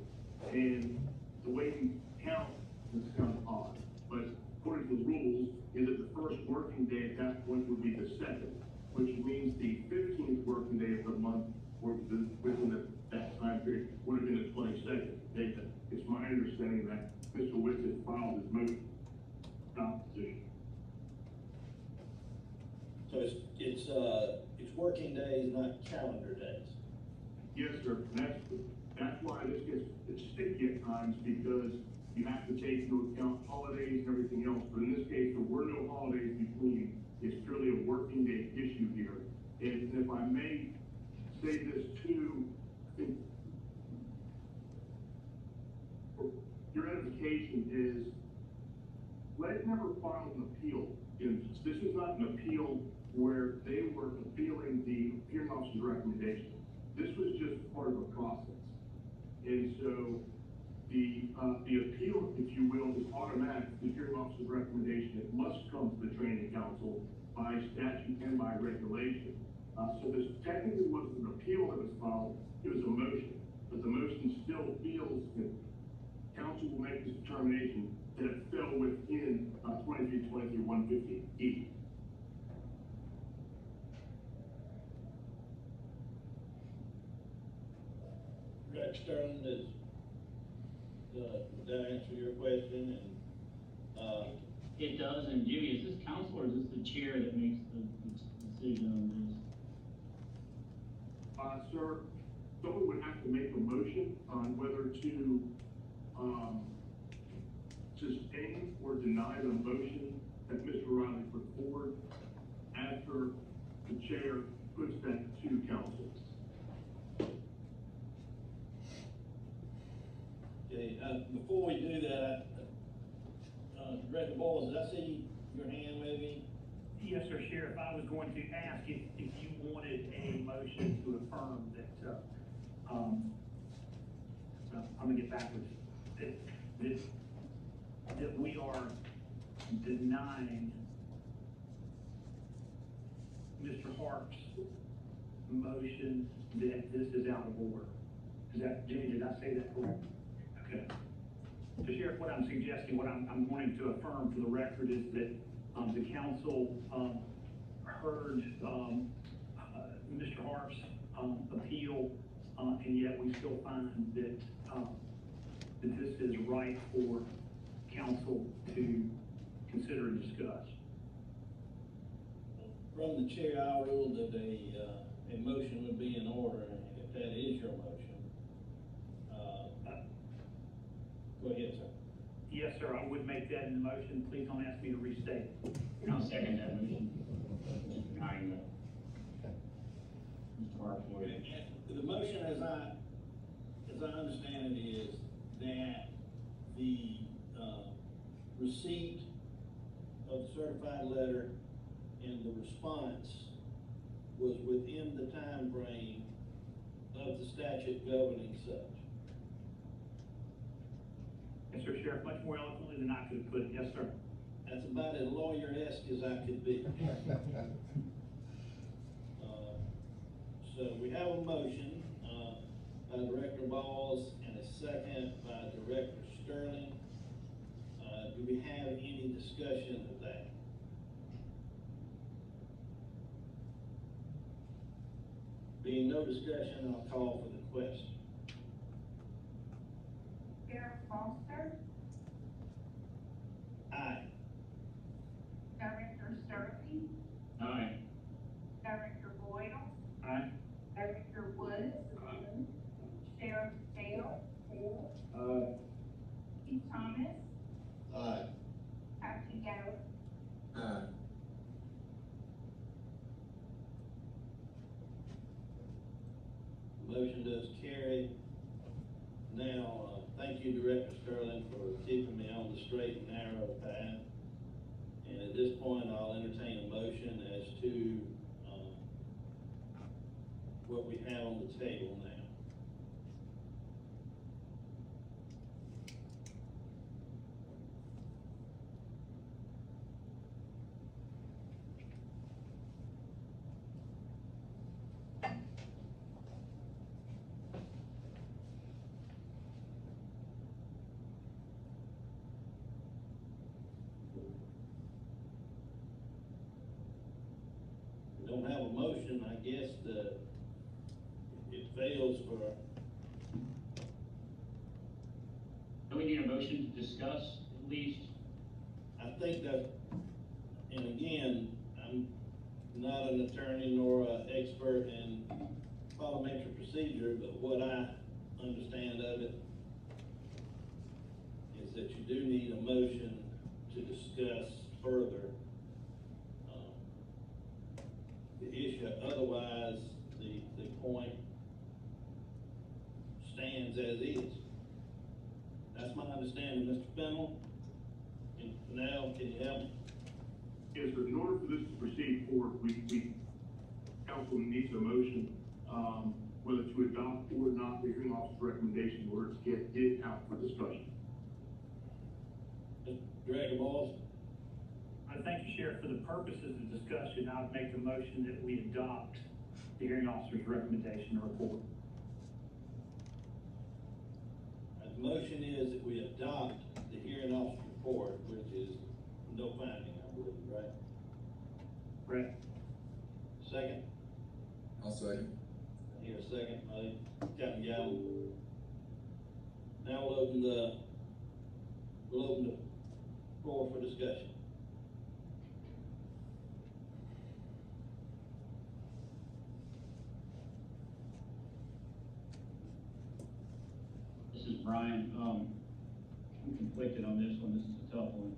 And the way we count, this is kind of odd, but according to the rules, is that the first working day at that point would be the second, which means the fifteenth working day of the month, within the, that time period, would have been the twenty-second. Nathan, it's my understanding that Mr. Whitsett filed his motion, opposition. So it's, it's, uh, it's working days, not calendar days. Yes, sir, that's, that's why this gets, it's sticky at times, because you have to take into account holidays and everything else, but in this case, there were no holidays between, it's purely a working day issue here. And if I may say this too, your edification is, SLED never filed an appeal, and this is not an appeal where they were appealing the hearing officer's recommendation. This was just part of a process. And so, the, uh, the appeal, if you will, is automatic, the hearing officer's recommendation, it must come to the training council by statute and by regulation. Uh, so this technically wasn't an appeal that was filed, it was a motion, but the motion still feels that council will make this determination that it fell within, uh, twenty-three, twenty-three, one fifty E. Does, uh, that answer your question? And, uh, It does, and Jimmy, is this council or is this the chair that makes the, the decision on this? Uh, sir, someone would have to make a motion on whether to, um, sustain or deny the motion that Mr. Riley put forward after the chair puts that to council. okay, uh, before we do that, I, uh, Director Boyles, did I see your hand moving? Yes, sir, Sheriff, I was going to ask if, if you wanted a motion to affirm that, uh, um, I'm gonna get backwards, that, that, that we are denying Mr. Hart's motion that this is out of order. Is that, Jenny, did I say that correct? Okay. So Sheriff, what I'm suggesting, what I'm, I'm wanting to affirm for the record is that, um, the council, um, heard, um, uh, Mr. Hart's, um, appeal, uh, and yet we still find that, um, that this is right for council to consider and discuss. From the chair, I ruled that a, uh, a motion would be in order, and if that is your motion, uh, go ahead, sir. Yes, sir, I would make that in the motion. Please don't ask me to restate. I'll second that motion. Denying the, Mr. Hart's motion. The motion as I, as I understand it is that the, uh, receipt of the certified letter and the response was within the time frame of the statute governing such. Yes, sir, Sheriff, much more eloquently than I could have put it. Yes, sir. That's about as lawyer-esque as I could be. <laughs> Uh, So we have a motion, uh, by Director Boyles and a second by Director Stirling. Uh, do we have any discussion of that? Being no discussion, I'll call for the question. Sheriff Foster, Aye. Director Stirling, Aye. Director Boyles, Aye. Director Woods, Sheriff Faile, Uh, Keith Thomas, Aye. Captain Galvin. Aye. Motion does carry. Now, uh, thank you, Director Stirling, for keeping me on the straight and narrow path. And at this point, I'll entertain a motion as to, um, what we have on the table now. don't have a motion, I guess the, it fails for, Do we need a motion to discuss at least? I think that, and again, I'm not an attorney nor an expert in parliamentary procedure, but what I understand of it is that you do need a motion to discuss further, um, the issue, otherwise, the, the point stands as is. That's my understanding, Mr. Fennel, and now, can you help me? Yes, sir, in order for this to proceed forward, we, we, council needs a motion, um, whether to adopt or not the hearing officer's recommendation in order to get it out for discussion. Mr. Director Moss? I thank you, Sheriff, for the purposes of discussion, I would make the motion that we adopt the hearing officer's recommendation or report. The motion is that we adopt the hearing officer report, which is no finding, I believe, right? Correct? Second, I'll second. here, a second, by Captain Galvin. Now we'll open the, we'll open the floor for discussion. Is Bryan, um, I'm conflicted on this one, this is a tough one.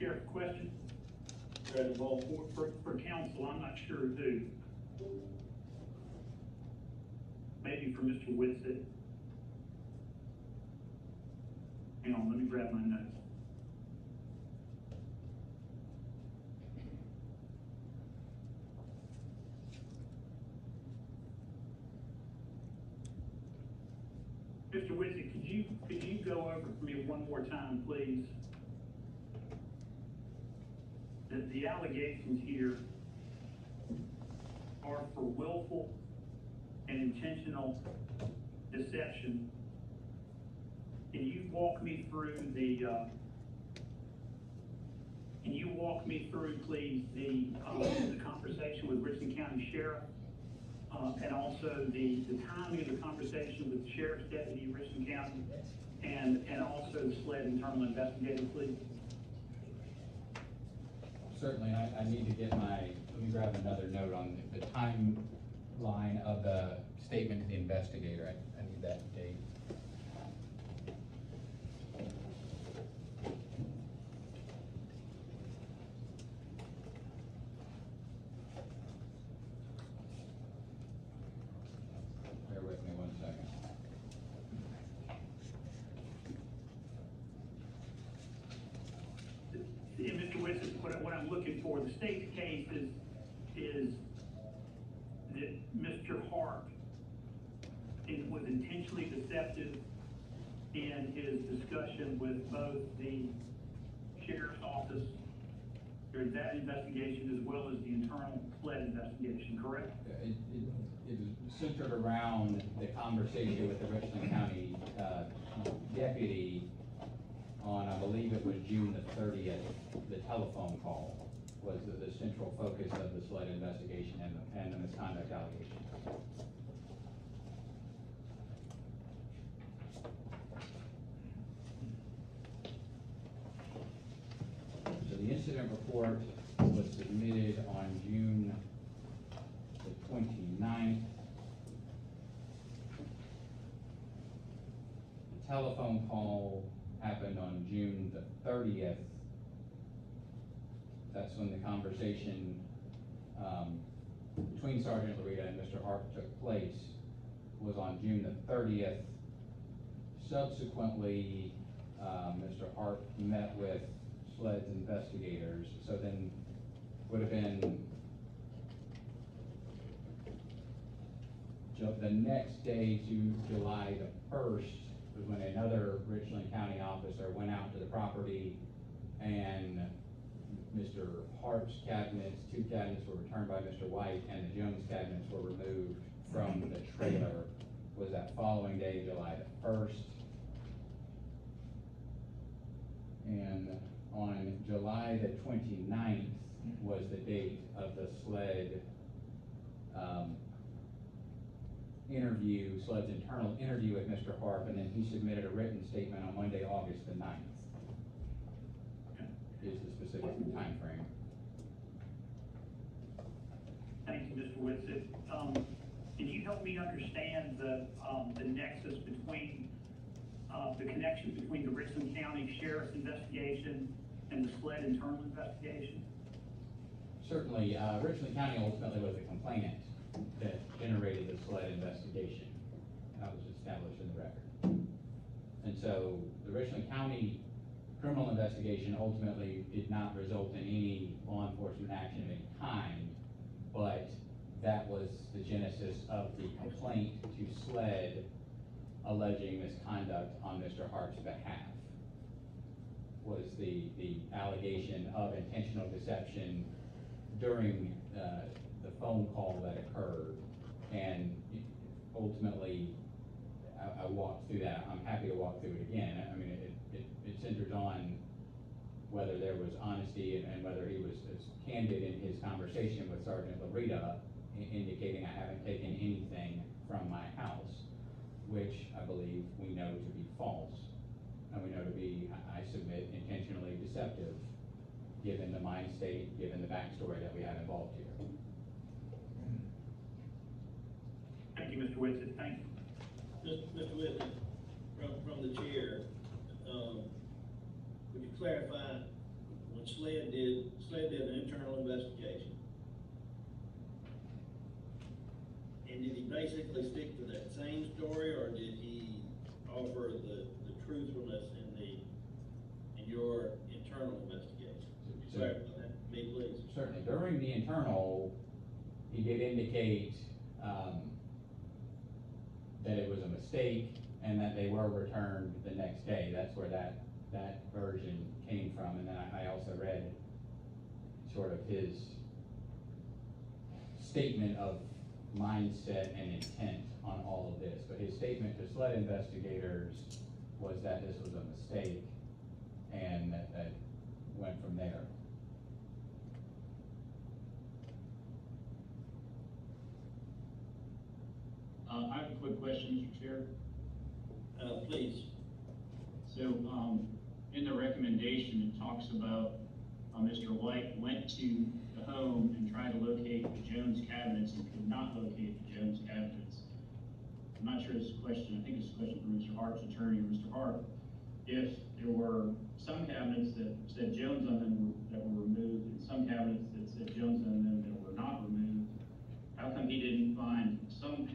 Sheriff, question Moss? for, for, for council, I'm not sure who. Maybe for Mr. Whitsett. Hang on, let me grab my notes. Mr. Whitsett, could you, could you go over for me one more time, please? The, the allegations here are for willful and intentional deception. Can you walk me through the, uh, can you walk me through, please, the, um, the conversation with Richland County Sheriff? Uh, and also the, the timing of the conversation with the Sheriff's Deputy in Richland County? And, and also the SLED internal investigator, please? Certainly, I, I need to get my, let me grab another note on the timeline of the statement to the investigator. I, I need that date. Bear with me one second. Yeah, Mr. Whitsett, what, I- what I'm looking for, the state's case is, is that Mr. Hart in- was intentionally deceptive in his discussion with both the sheriff's office during that investigation as well as the internal SLED investigation, correct? It, it, it was centered around the conversation with the Richland County, uh, deputy on, I believe it was June the thirtieth, the telephone call was the, the central focus of the SLED investigation and, the- and the misconduct allegation. So the incident report was submitted on June the 29th. The telephone call happened on June the thirtieth. That's when the conversation, um, between Sergeant Larita and Mr. Hart took place, was on June the thirtieth. Subsequently, um, Mr. Hart met with SLED's investigators, so then would have been the next day to July the first was when another Richland County officer went out to the property and Mr. Hart's cabinets, two cabinets were returned by Mr. White and the Jones cabinets were removed from the trailer was that following day, July the first. And on July the 29th was the date of the SLED, um, interview, SLED's internal interview with Mr. Hart, and then he submitted a written statement on Monday, August the 9th. Is the specific time frame. Thank you, Mr. Whitsett. Um, can you help me understand the, um, the nexus between, uh, the connection between the Richland County Sheriff's investigation and the SLED internal investigation? Certainly, uh, Richland County ultimately was the complainant that generated the SLED investigation. That was established in the record. And so the Richland County criminal investigation ultimately did not result in any law enforcement action of any kind, but that was the genesis of the complaint to SLED alleging misconduct on Mr. Hart's behalf. Was the, the allegation of intentional deception during, uh, the phone call that occurred. And ultimately, I, I walked through that, I'm happy to walk through it again, I mean, it, it, it centers on whether there was honesty and, and whether he was as candid in his conversation with Sergeant Larita, indicating I haven't taken anything from my house, which I believe we know to be false, and we know to be, I I submit, intentionally deceptive, given the mind state, given the backstory that we have involved here. Thank you, Mr. Whitsett. Thank you. Mr. Mr. Whitsett, from, from the chair, um, would you clarify, when SLED did, SLED did an internal investigation? And did he basically stick to that same story, or did he offer the, the truthfulness in the, in your internal investigation? Would you So- clarify that for me, please? Certainly, during the internal, he did indicate, um, that it was a mistake and that they were returned the next day. That's where that, that version came from. And then I, I also read sort of his statement of mindset and intent on all of this. But his statement to SLED investigators was that this was a mistake and that, that went from there. Uh, I have a quick question, Mr. Chair. Uh, please. So, um, in the recommendation, it talks about, uh, Mr. White went to the home and tried to locate the Jones cabinets and could not locate the Jones cabinets. I'm not sure this question, I think it's a question for Mr. Hart's attorney, or Mr. Hart. If there were some cabinets that said Jones on them that were removed, and some cabinets that said Jones on them that were not removed, how come he didn't find some,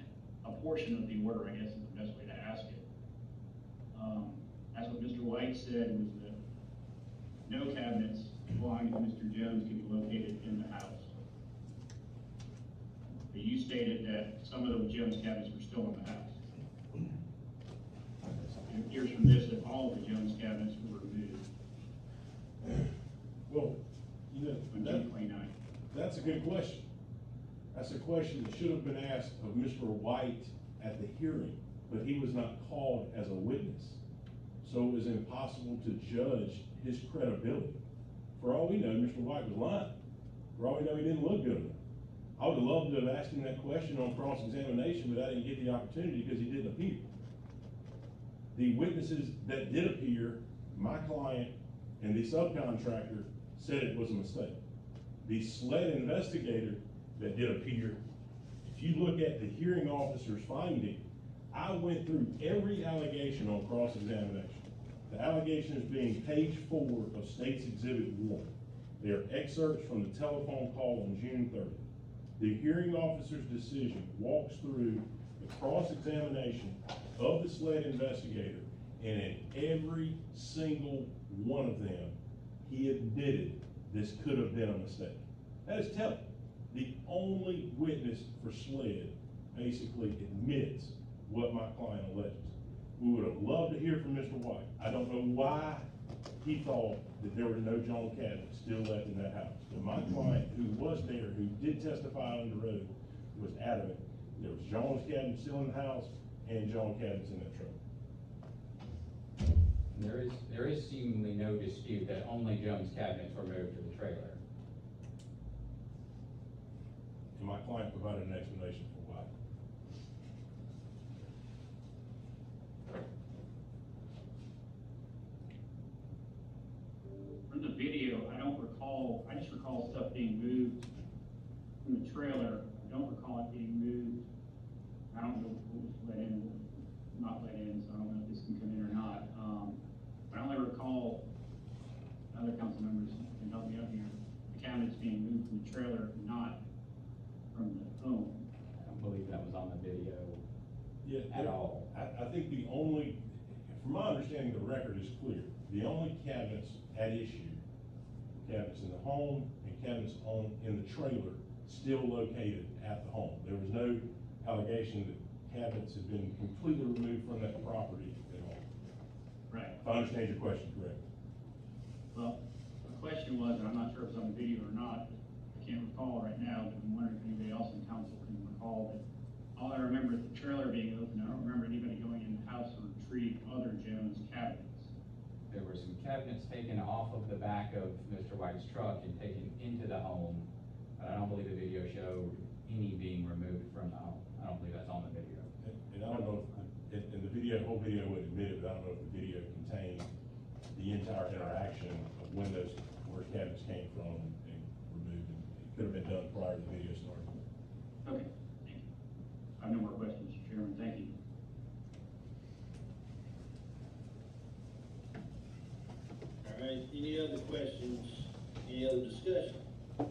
a portion of the order, I guess is the best way to ask it? Um, that's what Mr. White said, was that no cabinets belonging to Mr. Jones could be located in the house. But you stated that some of those Jones cabinets were still in the house. It appears from this that all of the Jones cabinets were removed Well, you know, on that, June twenty-ninth. that's a good question. That's a question that should have been asked of Mr. White at the hearing, but he was not called as a witness. So it was impossible to judge his credibility. For all we know, Mr. White was lying. For all we know, he didn't look good enough. I would have loved to have asked him that question on cross-examination, but I didn't get the opportunity because he didn't appear. The witnesses that did appear, my client and the subcontractor said it was a mistake. The SLED investigator that did appear, if you look at the hearing officer's finding, I went through every allegation on cross-examination. The allegations being page four of State's Exhibit One. They are excerpts from the telephone call on June thirtieth. The hearing officer's decision walks through the cross-examination of the SLED investigator, and in every single one of them, he admitted this could have been a mistake. That is telling. The only witness for SLED basically admits what my client alleges. We would have loved to hear from Mr. White. I don't know why he thought that there were no John cabinets still left in that house. But my mm-hmm. client, who was there, who did testify on the road, was adamant There was Jones cabinets still in the house and John cabinets in that truck. There is, there is seemingly no dispute that only Jones cabinets were moved to the trailer. And my client provided an explanation for why. From the video, I don't recall, I just recall stuff being moved from the trailer. I don't recall it being moved. I don't know what was let in, what was not let in, so I don't know if this can come in or not. Um, but I only recall, other council members can help me out here, the cabinets being moved from the trailer, not from the home. I don't believe that was on the video Yeah, at all. I, I think the only, from my understanding, the record is clear. The only cabinets at issue, cabinets in the home and cabinets on, in the trailer, still located at the home. There was no allegation that cabinets had been completely removed from that property at all. Right. If I understand your question correctly. Well, the question was, and I'm not sure if it's on the video or not, I can't recall right now, but I'm wondering if anybody else in council can recall that. All I remember is the trailer being open, I don't remember anybody going in the house to retrieve other Jones cabinets. There were some cabinets taken off of the back of Mr. White's truck and taken into the home, but I don't believe the video showed any being removed from the home. I don't believe that's on the video. And, and I don't know, if, and, and the video, the whole video would admit it, but I don't know if the video contained the entire interaction of when those, where cabinets came from and removed. And It could have been done prior to the video starting. Okay, thank you. I have no more questions, Mr. Chairman, thank you. Any other questions, any other discussion? All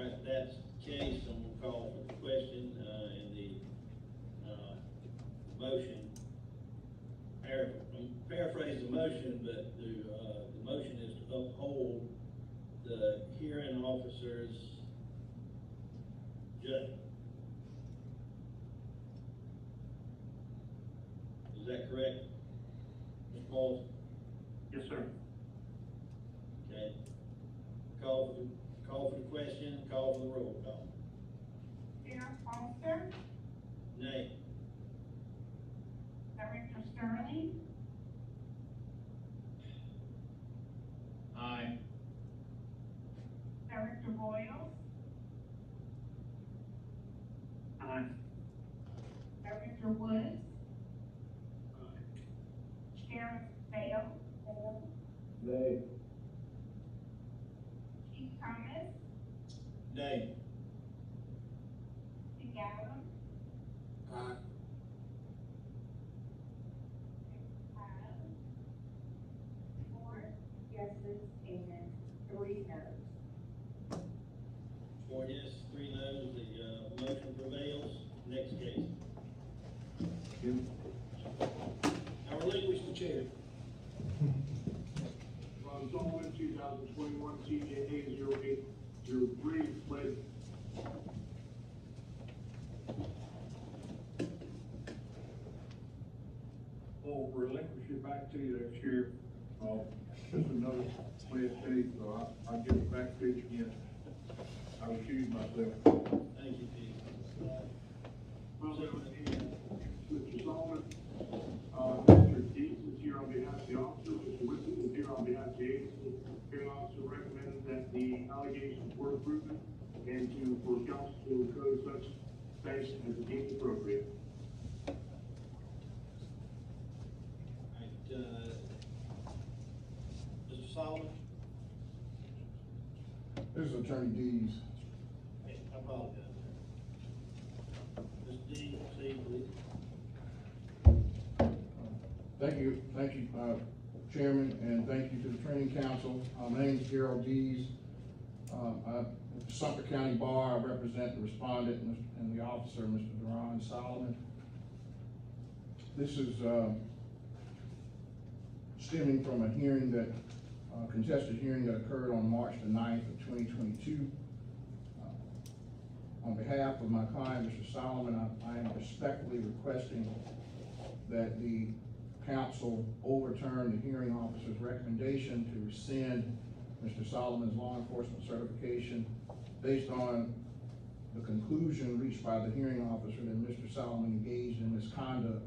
right, that's the case, I'm gonna call for the question, uh, in the, uh, motion. I'm Paraphrase the motion, but the, uh, the motion is to uphold the hearing officer's judgment. Is that correct? Mr. Paul? Yes, sir. Okay. Call for the, call for the question, call for the roll call. Sheriff Foster, Nay. Director Stirling, Aye. Director Boyles, Aye. Director Woods, Sheriff Faile, Nay. Chief Thomas, Nay. Chief Gallo, Aye. five, four yeses and three noes. Four yes, three no's, the, uh, motion prevails. Next case. I relinquish the chair. Ron Solomon, two thousand twenty-one, CJA zero eight zero three, SLED. I'll relinquish it back to you there, Sheriff. Uh, just another SLED case, so I, I'll give it back to you again. I recuse myself. Thank you, Pete. Mr. Solomon, uh, Mr. Dees is here on behalf of the officer, Mr. Whitsett is here on behalf of the agency. Hearing officer recommended that the allegations were proven and to, for counsel to incur such sanction as deemed appropriate. All right, uh, Mr. Solomon? This is Attorney Dees. Hey, I apologize. D, proceed, please. Thank you, thank you, uh, Chairman, and thank you to the training council. My name is Gerald Dees. Um, I, Sumter County Bar, I represent the respondent and the- and the officer, Mr. Duran Solomon. This is, uh, stemming from a hearing that, uh, contested hearing that occurred on March the 9th of twenty twenty-two. On behalf of my client, Mr. Solomon, I, I am respectfully requesting that the council overturn the hearing officer's recommendation to rescind Mr. Solomon's law enforcement certification based on the conclusion reached by the hearing officer that Mr. Solomon engaged in misconduct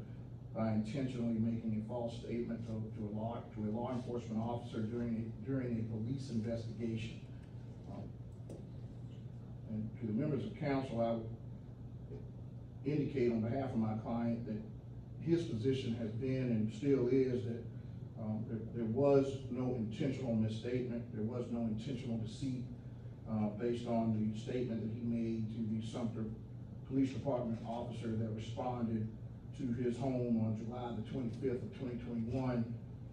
by intentionally making a false statement to, to a law, to a law enforcement officer during a, during a police investigation. Um, And to the members of council, I would indicate on behalf of my client that his position has been and still is that, um, there, there was no intentional misstatement, there was no intentional deceit, uh, based on the statement that he made to the Sumter Police Department officer that responded to his home on July the twenty-fifth of twenty twenty-one,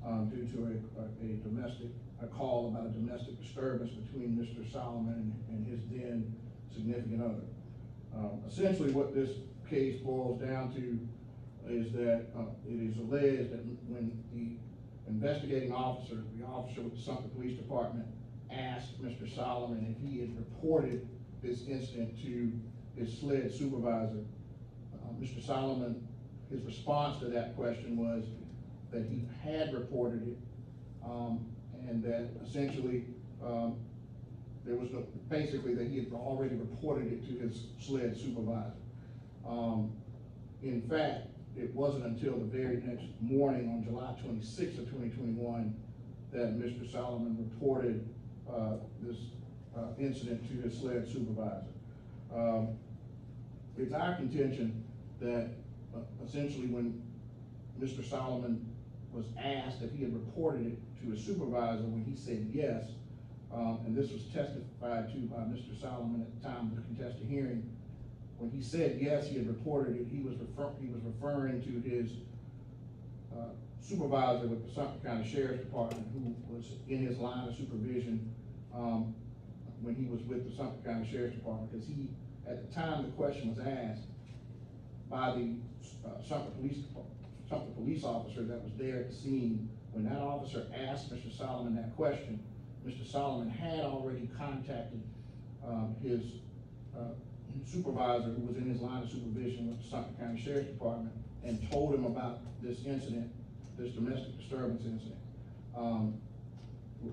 um, due to a, a- a domestic, a call about a domestic disturbance between Mr. Solomon and his then significant other. Um, essentially, what this case boils down to is that, uh, it is alleged that when the investigating officer, the officer with the Sumter Police Department, asked Mr. Solomon if he had reported this incident to his SLED supervisor. Uh, Mr. Solomon, his response to that question was that he had reported it, um, and that essentially, um, there was no, basically that he had already reported it to his SLED supervisor. Um, in fact, it wasn't until the very next morning on July twenty-sixth of twenty twenty-one that Mr. Solomon reported, uh, this, uh, incident to his SLED supervisor. Um, it's our contention that essentially when Mr. Solomon was asked if he had reported it to his supervisor, when he said yes, um, and this was testified to by Mr. Solomon at the time of the contested hearing, when he said yes, he had reported it, he was refer, he was referring to his, uh, supervisor with the Sumter County Sheriff's Department, who was in his line of supervision, um, when he was with the Sumter County Sheriff's Department, because he, at the time the question was asked by the, uh, Sumter Police, Depart- Sumter Police officer that was there at the scene, when that officer asked Mr. Solomon that question, Mr. Solomon had already contacted, um, his, uh, supervisor who was in his line of supervision with the Sumter County Sheriff's Department and told him about this incident, this domestic disturbance incident. Um,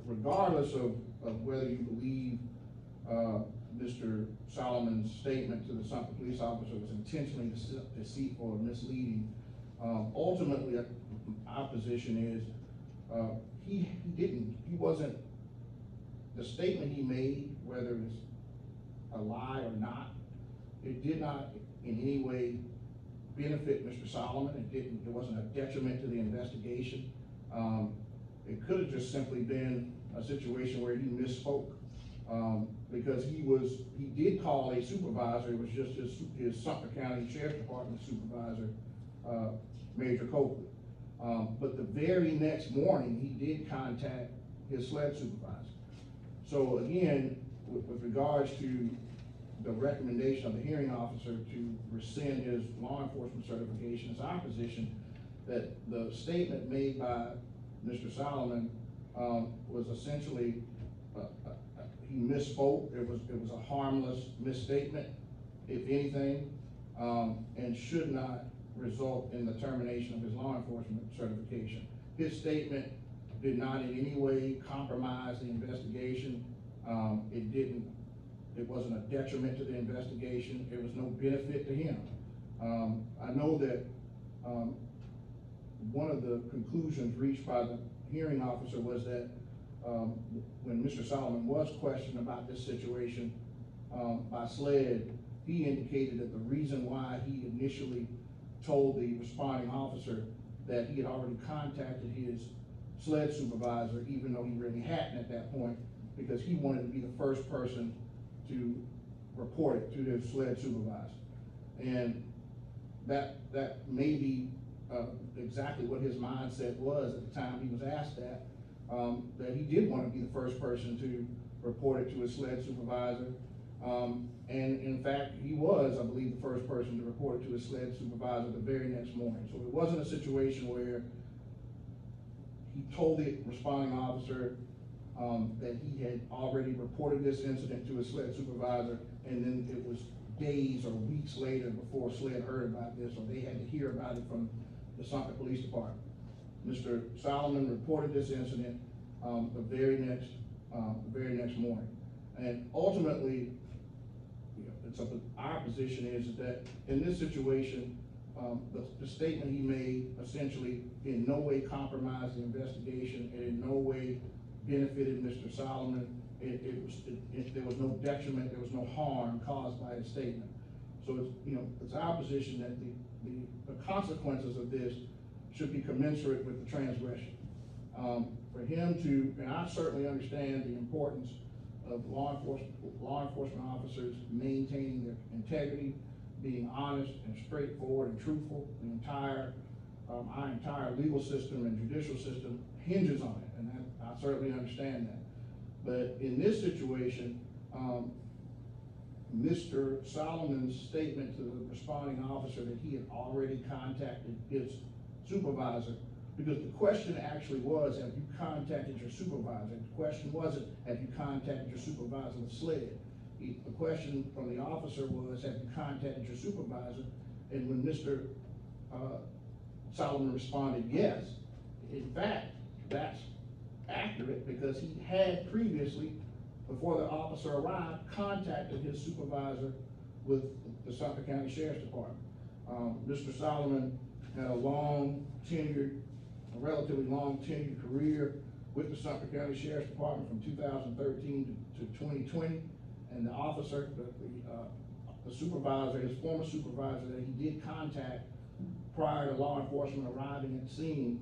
regardless of, of whether you believe, uh, Mr. Solomon's statement to the Sumter police officer was intentionally deceitful or misleading, um, ultimately, uh, our position is, uh, he, he didn't, he wasn't, the statement he made, whether it's a lie or not, it did not in any way benefit Mr. Solomon, it didn't, it wasn't a detriment to the investigation. Um, it could have just simply been a situation where he misspoke. Um, because he was, he did call a supervisor, it was just his, his Sumter County Sheriff's Department supervisor, uh, Major Copeland. Um, but the very next morning, he did contact his SLED supervisor. So again, with, with regards to the recommendation of the hearing officer to rescind his law enforcement certification, it's our position that the statement made by Mr. Solomon, um, was essentially, uh, he misspoke, it was, it was a harmless misstatement, if anything, um, and should not result in the termination of his law enforcement certification. His statement did not in any way compromise the investigation, um, it didn't, it wasn't a detriment to the investigation, it was no benefit to him. Um, I know that, um, one of the conclusions reached by the hearing officer was that, um, when Mr. Solomon was questioned about this situation, um, by SLED, he indicated that the reason why he initially told the responding officer that he had already contacted his SLED supervisor, even though he really hadn't at that point, because he wanted to be the first person to report it to his SLED supervisor. And that, that may be, uh, exactly what his mindset was at the time he was asked that, um, that he did want to be the first person to report it to his SLED supervisor. Um, and in fact, he was, I believe, the first person to report it to his SLED supervisor the very next morning. So it wasn't a situation where he told the responding officer, um, that he had already reported this incident to his SLED supervisor, and then it was days or weeks later before SLED heard about this, or they had to hear about it from the Sumter Police Department. Mr. Solomon reported this incident, um, the very next, um, the very next morning. And ultimately, you know, it's up, our position is that in this situation, um, the, the statement he made essentially in no way compromised the investigation and in no way benefited Mr. Solomon. It, it was, it, it, there was no detriment, there was no harm caused by his statement. So it's, you know, it's our position that the, the, the consequences of this should be commensurate with the transgression. Um, for him to, and I certainly understand the importance of law enforcement, law enforcement officers maintaining their integrity, being honest and straightforward and truthful. The entire, um, our entire legal system and judicial system hinges on it, and I, I certainly understand that. But in this situation, um, Mr. Solomon's statement to the responding officer that he had already contacted his supervisor, because the question actually was, have you contacted your supervisor? The question wasn't, have you contacted your supervisor with SLED? The question from the officer was, have you contacted your supervisor? And when Mr. uh, Solomon responded, yes, in fact, that's accurate because he had previously, before the officer arrived, contacted his supervisor with the Sumter County Sheriff's Department. Um, Mr. Solomon had a long tenured, a relatively long tenured career with the Sumter County Sheriff's Department from two thousand thirteen to, to twenty twenty. And the officer, the, the, uh, the supervisor, his former supervisor that he did contact prior to law enforcement arriving at the scene,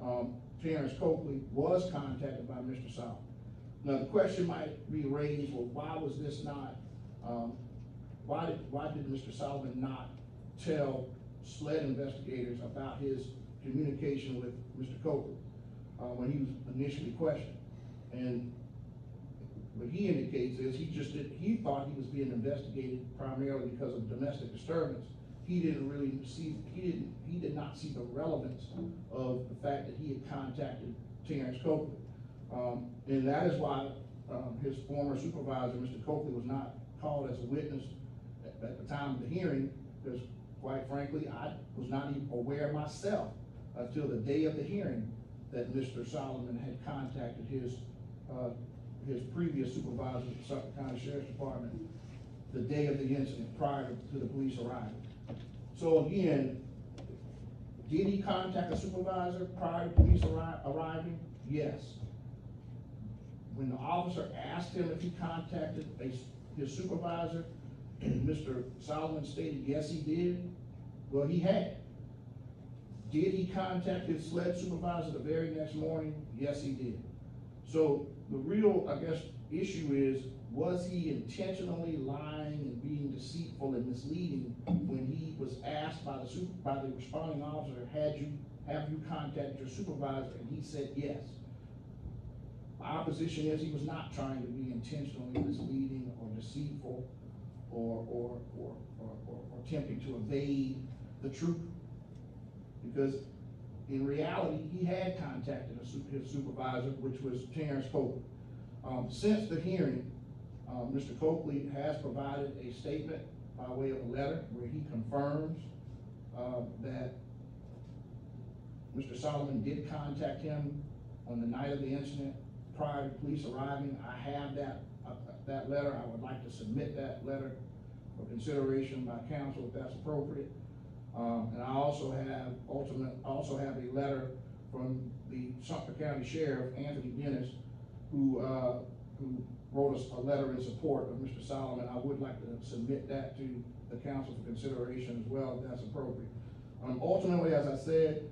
um, Terrence Copley was contacted by Mr. Solomon. Now, the question might be raised, well, why was this not, um, why did, why did Mr. Solomon not tell SLED investigators about his communication with Mr. Copley, uh, when he was initially questioned? And what he indicates is he just did, he thought he was being investigated primarily because of domestic disturbance. He didn't really see, he didn't, he did not see the relevance of the fact that he had contacted Terrence Copley. Um, and that is why, um, his former supervisor, Mr. Copley, was not called as a witness at, at the time of the hearing, because quite frankly, I was not even aware myself until the day of the hearing that Mr. Solomon had contacted his, uh, his previous supervisor at the Sumter County Sheriff's Department the day of the incident prior to, the police arriving. So again, did he contact a supervisor prior to police arri- arriving? Yes. When the officer asked him if he contacted a, his supervisor, Mr. Solomon stated, yes, he did, well, he had. Did he contact his SLED supervisor the very next morning? Yes, he did. So the real, I guess, issue is, was he intentionally lying and being deceitful and misleading when he was asked by the super, by the responding officer, had you, have you contacted your supervisor? And he said yes. My position is he was not trying to be intentionally misleading or deceitful or, or, or, or, attempting to evade the truth. Because in reality, he had contacted his supervisor, which was Terrence Copley. Um, since the hearing, um, Mr. Copley has provided a statement by way of a letter where he confirms, uh, that Mr. Solomon did contact him on the night of the incident prior to police arriving. I have that, uh, that letter. I would like to submit that letter for consideration by council if that's appropriate. Um, and I also have ultimate, also have a letter from the Sumter County Sheriff, Anthony Dennis, who, uh, who wrote us a letter in support of Mr. Solomon. I would like to submit that to the council for consideration as well, if that's appropriate. Um, ultimately, as I said,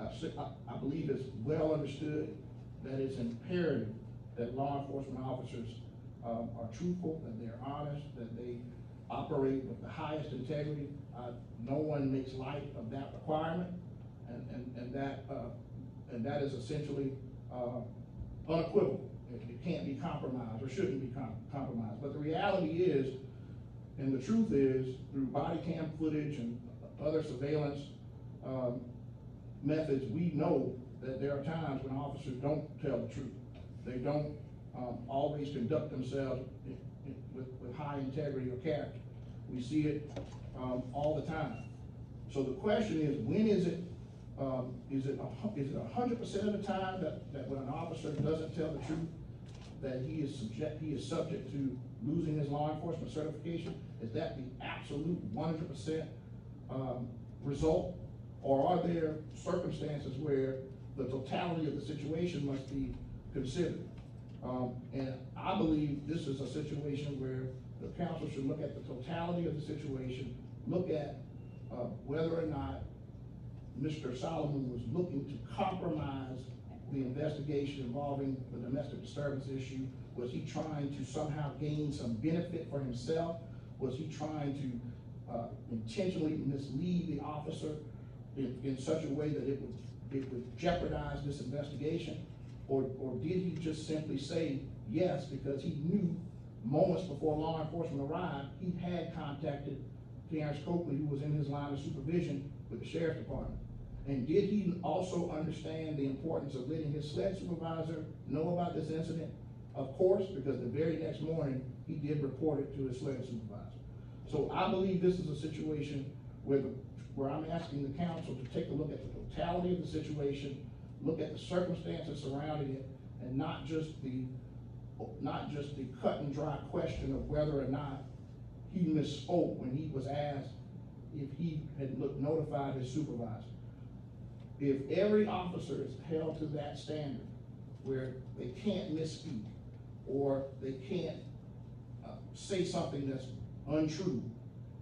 I believe it's well understood that it's imperative that law enforcement officers, um, are truthful, that they're honest, that they operate with the highest integrity. Uh, no one makes light of that requirement, and, and, and that, uh, and that is essentially, uh, unequivocal. It, it can't be compromised, or shouldn't be com- compromised. But the reality is, and the truth is, through body cam footage and other surveillance, um, methods, we know that there are times when officers don't tell the truth. They don't, um, always conduct themselves with, with high integrity or character. We see it, um, all the time. So the question is, when is it, Um, is it a, is it hundred percent of the time that, that when an officer doesn't tell the truth, that he is subject, he is subject to losing his law enforcement certification? Is that the absolute one hundred percent, um, result? Or are there circumstances where the totality of the situation must be considered? Um, and I believe this is a situation where the council should look at the totality of the situation, look at, uh, whether or not Mr. Solomon was looking to compromise the investigation involving the domestic disturbance issue. Was he trying to somehow gain some benefit for himself? Was he trying to, uh, intentionally mislead the officer in, in such a way that it would, it would jeopardize this investigation? Or, or did he just simply say yes because he knew moments before law enforcement arrived, he had contacted Clarence Copley, who was in his line of supervision with the sheriff's department? And did he also understand the importance of letting his SLED supervisor know about this incident? Of course, because the very next morning, he did report it to his SLED supervisor. So I believe this is a situation where, the- where I'm asking the council to take a look at the totality of the situation, look at the circumstances surrounding it, and not just the, not just the cut and dry question of whether or not he misspoke when he was asked if he had notified his supervisor. If every officer is held to that standard, where they can't misspeak, or they can't, uh, say something that's untrue,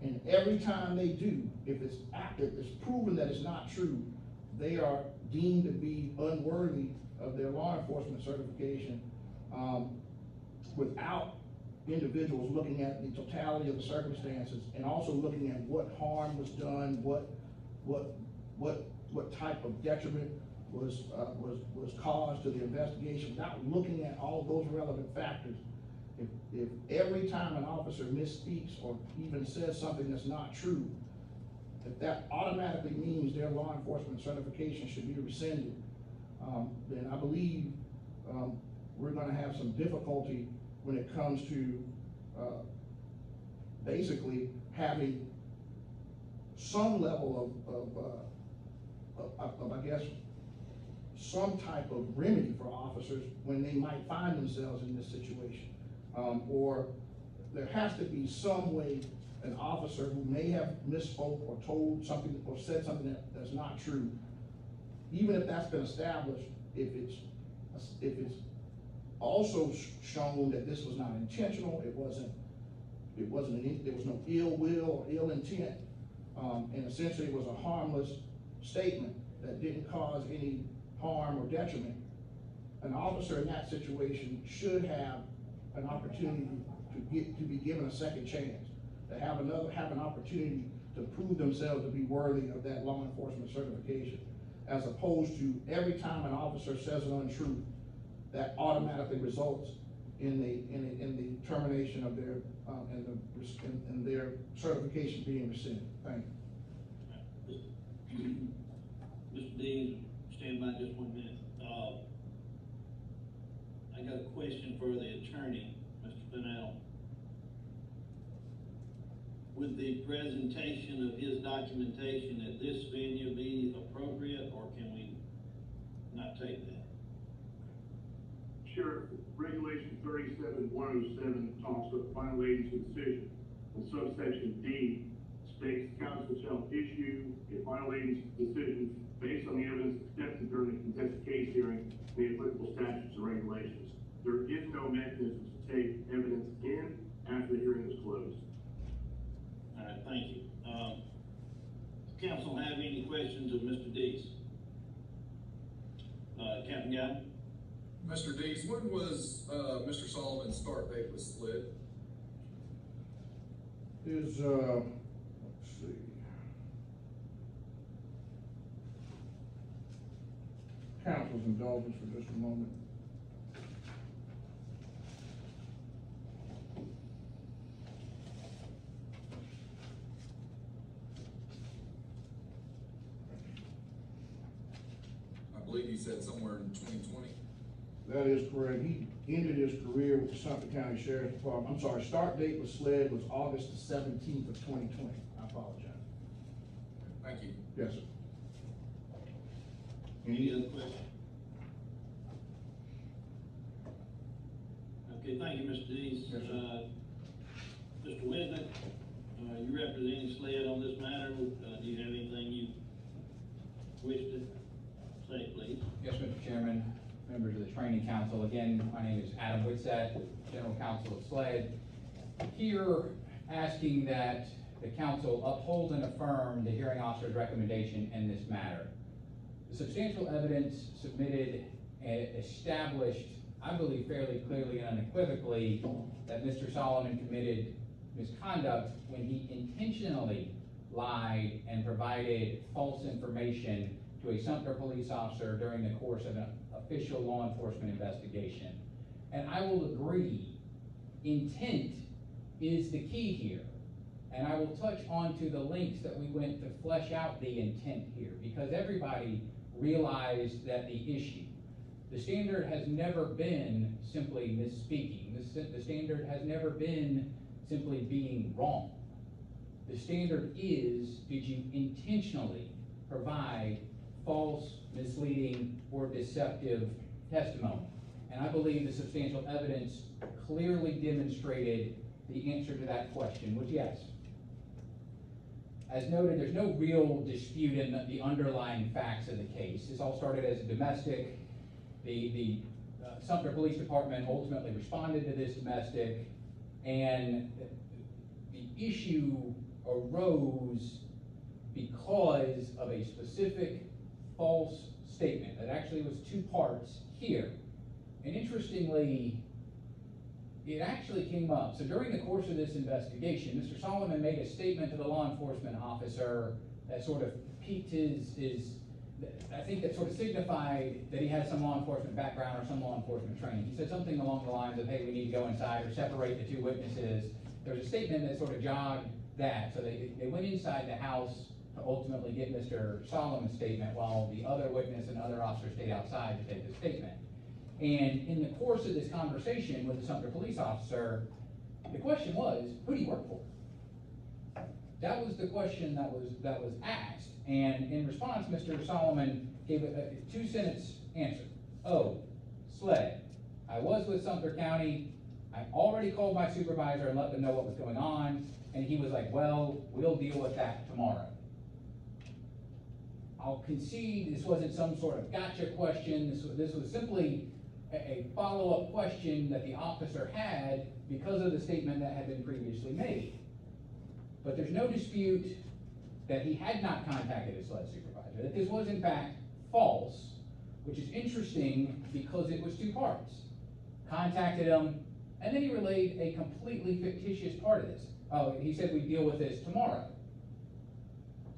and every time they do, if it's active, it's proven that it's not true, they are deemed to be unworthy of their law enforcement certification, um, without individuals looking at the totality of the circumstances and also looking at what harm was done, what, what, what, what type of detriment was, uh, was, was caused to the investigation, without looking at all those relevant factors. If, if every time an officer misspeaks or even says something that's not true, if that automatically means their law enforcement certification should be rescinded, um, then I believe, um, we're gonna have some difficulty when it comes to, uh, basically having some level of, of, uh, of, of, I guess, some type of remedy for officers when they might find themselves in this situation. Um, or there has to be some way an officer who may have misspoke or told something or said something that, that's not true, even if that's been established, if it's, if it's also shown that this was not intentional, it wasn't, it wasn't, an- there was no ill will or ill intent, um, and essentially it was a harmless statement that didn't cause any harm or detriment, an officer in that situation should have an opportunity to get, to be given a second chance, to have another, have an opportunity to prove themselves to be worthy of that law enforcement certification, as opposed to every time an officer says an untruth, that automatically results in the, in the, in the termination of their, um, and the, their certification being rescinded. Thank you. Mr. Dean, stand by just one minute. Uh, I got a question for the attorney, Mr. Fennell. Would the presentation of his documentation at this venue be appropriate, or can we not take that? Sheriff, regulation thirty-seven one oh seven talks of final agency decision. And subsection D states council shall issue a final agency decision based on the evidence accepted during the contested case hearing, the applicable statutes and regulations. There is no mechanism to take evidence in after the hearing is closed. All right, thank you. Um, council have any questions of Mr. Dees? Uh, Captain Guy? Mr. Dees, when was, uh, Mr. Solomon's start date was SLED? Is, uh, let's see. Council's indulgence for just a moment. Believe you said somewhere in twenty twenty. That is correct. He ended his career with the Sumter County Sheriff's Department. I'm sorry, start date was SLED was August the seventeenth of twenty twenty. I apologize. Thank you. Yes, sir. Any other questions? Okay, thank you, Mr. Dees. Yes, sir. Uh, Mr. Whitsett, uh, you representing SLED on this matter, uh, do you have anything you wish to please? Yes, Mr. Chairman, members of the training council, again, my name is Adam Whitsett, General Counsel of SLED. Here, asking that the council uphold and affirm the hearing officer's recommendation in this matter. The substantial evidence submitted established, I believe fairly clearly and unequivocally, that Mr. Solomon committed misconduct when he intentionally lied and provided false information to a Sumter police officer during the course of an official law enforcement investigation. And I will agree, intent is the key here. And I will touch on to the links that we went to flesh out the intent here, because everybody realized that the issue, the standard has never been simply misspeaking. The, the standard has never been simply being wrong. The standard is, did you intentionally provide false, misleading, or deceptive testimony? And I believe the substantial evidence clearly demonstrated the answer to that question was yes. As noted, there's no real dispute in the, underlying facts of the case. This all started as a domestic. The, the uh, Sumter Police Department ultimately responded to this domestic, and the issue arose because of a specific false statement. It actually was two parts here. And interestingly, it actually came up. So during the course of this investigation, Mr. Solomon made a statement to the law enforcement officer that sort of piqued his, his, I think that sort of signified that he had some law enforcement background or some law enforcement training. He said something along the lines of, hey, we need to go inside or separate the two witnesses. There was a statement that sort of jogged that. So they, they went inside the house ultimately get Mr. Solomon's statement while the other witness and other officer stayed outside to take the statement. And in the course of this conversation with the Sumter police officer, the question was, who do you work for? That was the question that was, that was asked. And in response, Mr. Solomon gave a, a two-sentence answer. Oh, SLED. I was with Sumter County. I already called my supervisor and let them know what was going on. And he was like, well, we'll deal with that tomorrow. I'll concede this wasn't some sort of gotcha question. This was, this was simply a, a follow-up question that the officer had because of the statement that had been previously made. But there's no dispute that he had not contacted his SLED supervisor, that this was in fact false, which is interesting because it was two parts. Contacted him, and then he relayed a completely fictitious part of this. Oh, he said we'd deal with this tomorrow.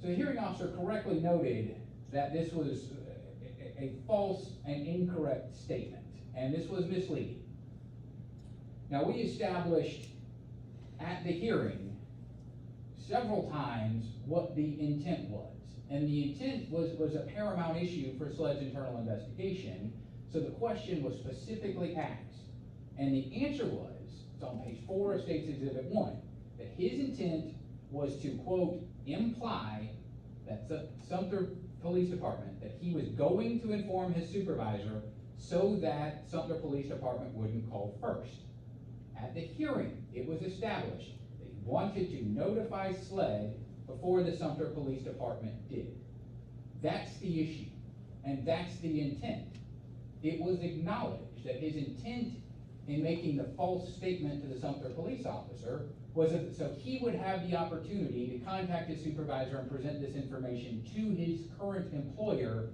So the hearing officer correctly noted that this was a, false and incorrect statement, and this was misleading. Now, we established at the hearing several times what the intent was. And the intent was, was a paramount issue for SLED's internal investigation, so the question was specifically asked. And the answer was, it's on page four of State's Exhibit One, that his intent was to, quote, imply that Sumter Police Department, that he was going to inform his supervisor so that Sumter Police Department wouldn't call first. At the hearing, it was established that he wanted to notify SLED before the Sumter Police Department did. That's the issue, and that's the intent. It was acknowledged that his intent in making the false statement to the Sumter police officer was that, so he would have the opportunity to contact his supervisor and present this information to his current employer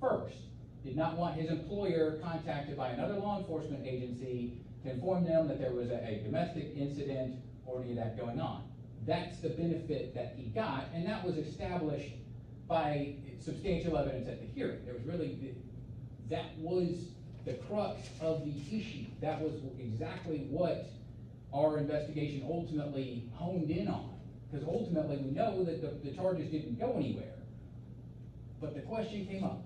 first. Did not want his employer contacted by another law enforcement agency to inform them that there was a, a domestic incident or any of that going on. That's the benefit that he got, and that was established by substantial evidence at the hearing. There was really, that was the crux of the issue. That was exactly what our investigation ultimately honed in on. Because ultimately, we know that the, the charges didn't go anywhere. But the question came up,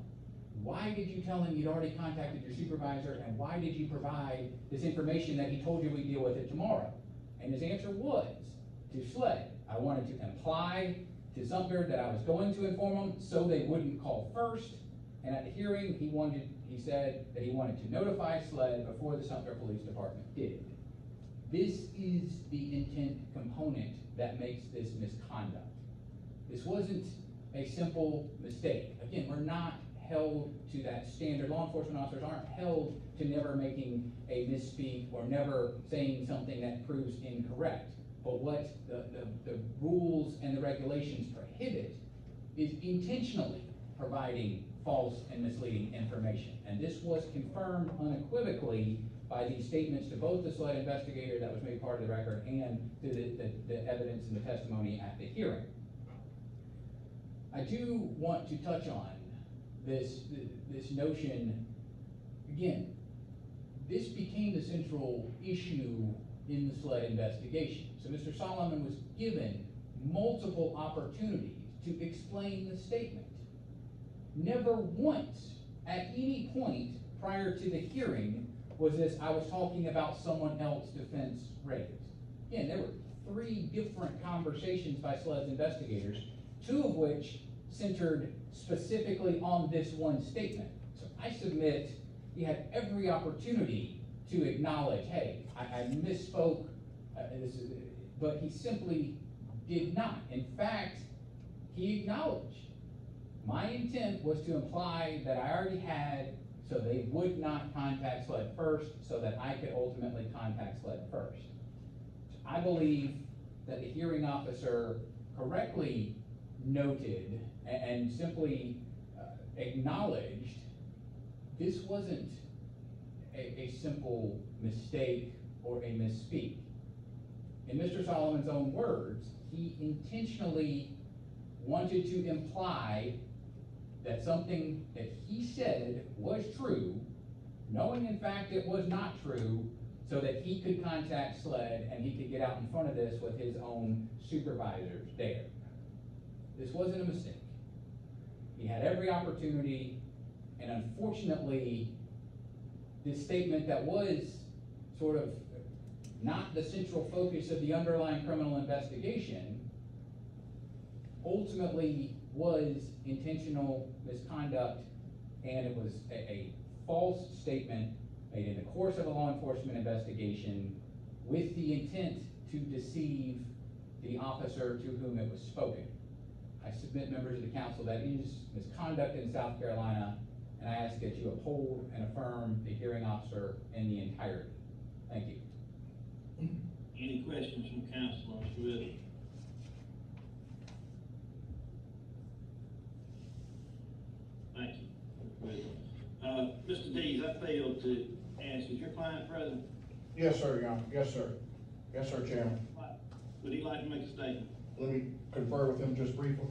why did you tell him you'd already contacted your supervisor, and why did you provide this information that he told you we'd deal with it tomorrow? And his answer was, to SLED, I wanted to imply to Sumter that I was going to inform them so they wouldn't call first, And at the hearing, he wanted, he said that he wanted to notify SLED before the Sumter Police Department did. This is the intent component that makes this misconduct. This wasn't a simple mistake. Again, we're not held to that standard. Law enforcement officers aren't held to never making a misspeak or never saying something that proves incorrect. But what the, the, the rules and the regulations prohibit is intentionally providing false and misleading information. And this was confirmed unequivocally by these statements to both the SLED investigator that was made part of the record and through the, the, the evidence and the testimony at the hearing. I do want to touch on this, this notion, again, this became the central issue in the SLED investigation. So Mr. Solomon was given multiple opportunities to explain the statement. Never once, at any point prior to the hearing, was this, I was talking about someone else defense raised. Again, there were three different conversations by SLED's investigators, two of which centered specifically on this one statement. So I submit he had every opportunity to acknowledge, hey, I, I misspoke, uh, is, but he simply did not. In fact, he acknowledged, my intent was to imply that I already had, so they would not contact SLED first, so that I could ultimately contact SLED first. I believe that the hearing officer correctly noted and, simply uh, acknowledged this wasn't a, a simple mistake or a misspeak. In Mr. Solomon's own words, he intentionally wanted to imply that something that he said was true, knowing in fact it was not true, so that he could contact SLED and he could get out in front of this with his own supervisors there. This wasn't a mistake. He had every opportunity, and unfortunately, this statement that was sort of not the central focus of the underlying criminal investigation ultimately was intentional misconduct, and it was a, a false statement made in the course of a law enforcement investigation with the intent to deceive the officer to whom it was spoken. I submit members of the council that is misconduct in South Carolina, and I ask that you uphold and affirm the hearing officer in the entirety. Thank you. Any questions from council on bill? Thank you. Uh, Mr. Dees, I failed to ask, is your client present? Yes, sir, Your Honor. Yes, sir. Yes, sir, Chairman. Would he like to make a statement? Let me confer with him just briefly.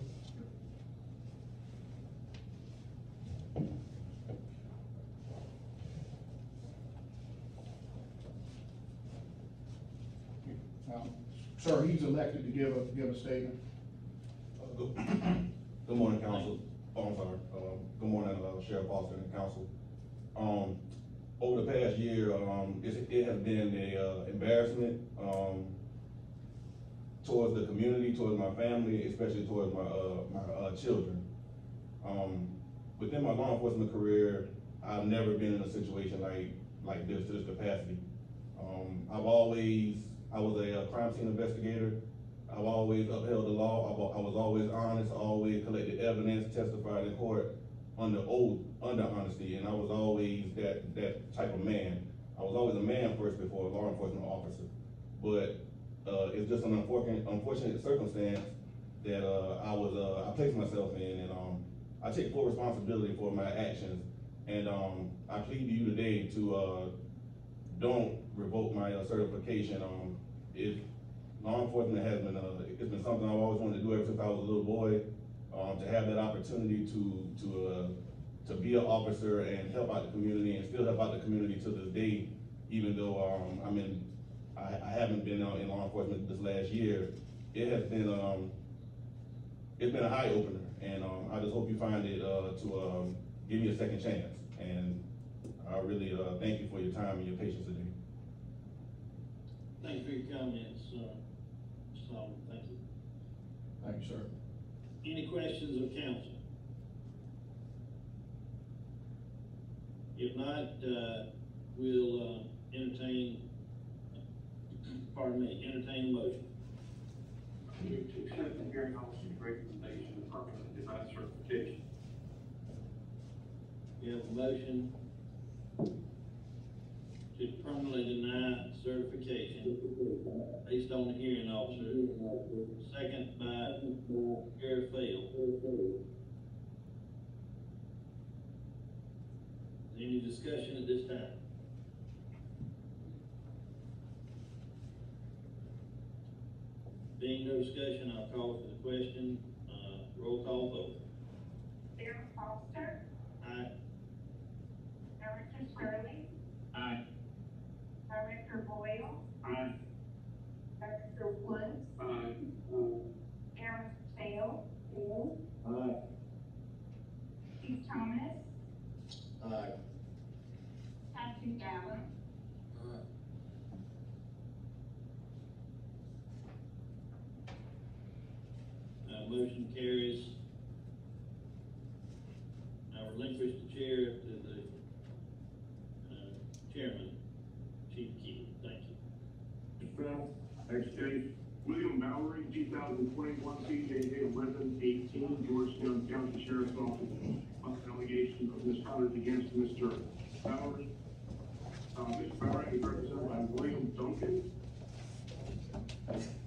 Um, Sir, he's elected to give a, give a statement. Good good morning, council. Oh, I'm sorry. Um, good morning, uh, Sheriff Foster and council. Um, over the past year, um, it has been an uh, embarrassment, um, towards the community, towards my family, especially towards my, uh, my, uh, children. Um, within my law enforcement career, I've never been in a situation like, like this, to this capacity. Um, I've always, I was a uh, crime scene investigator. I've always upheld the law. I was always honest, always collected evidence, testified in court under oath, under honesty, and I was always that, that type of man. I was always a man first before a law enforcement officer. But, uh, it's just an unfortunate, unfortunate circumstance that, uh, I was, uh, I placed myself in, and, um, I take full responsibility for my actions. And, um, I plead to you today to, uh, don't revoke my uh, certification. Um, if law enforcement has been, uh, it's been something I've always wanted to do ever since I was a little boy. Um, to have that opportunity to, to, uh, to be an officer and help out the community and still help out the community to this day, even though, um, I mean, I, I haven't been in law enforcement this last year. It has been, um, it's been a eye opener and, um, I just hope you find it, uh, to, um, give me a second chance. And I really, uh, thank you for your time and your patience today. Thank you for your comments, uh, Mr. Solomon, thank you. Thank you, sir. Any questions of council? If not, uh, we'll, uh, entertain, pardon me, entertain a motion. Move to accept the hearing officer's recommendation of permanent device certification. We have a motion to permanently deny certification based on the hearing officer, second by Barry Faile. Any discussion at this time? Being no discussion, I'll call for the question, uh, roll call vote. Darren Foster, Aye. Director Shirley, Aye. Director Boyle, Aye. Director Woods, Aye. Aaron Faile, Aye. Keith Thomas, Aye. Patrick Allen, Uh, motion carries. I relinquish the chair to the, uh, chairman, Chief Keel. Thank you. Mr. Bell, next William thousand twenty-one CJA eleven eighteen, Georgetown County Sheriff's Office, on allegation of misconduct against Mr. Bowery. Uh, Mr. Bowery is represented by William Duncan.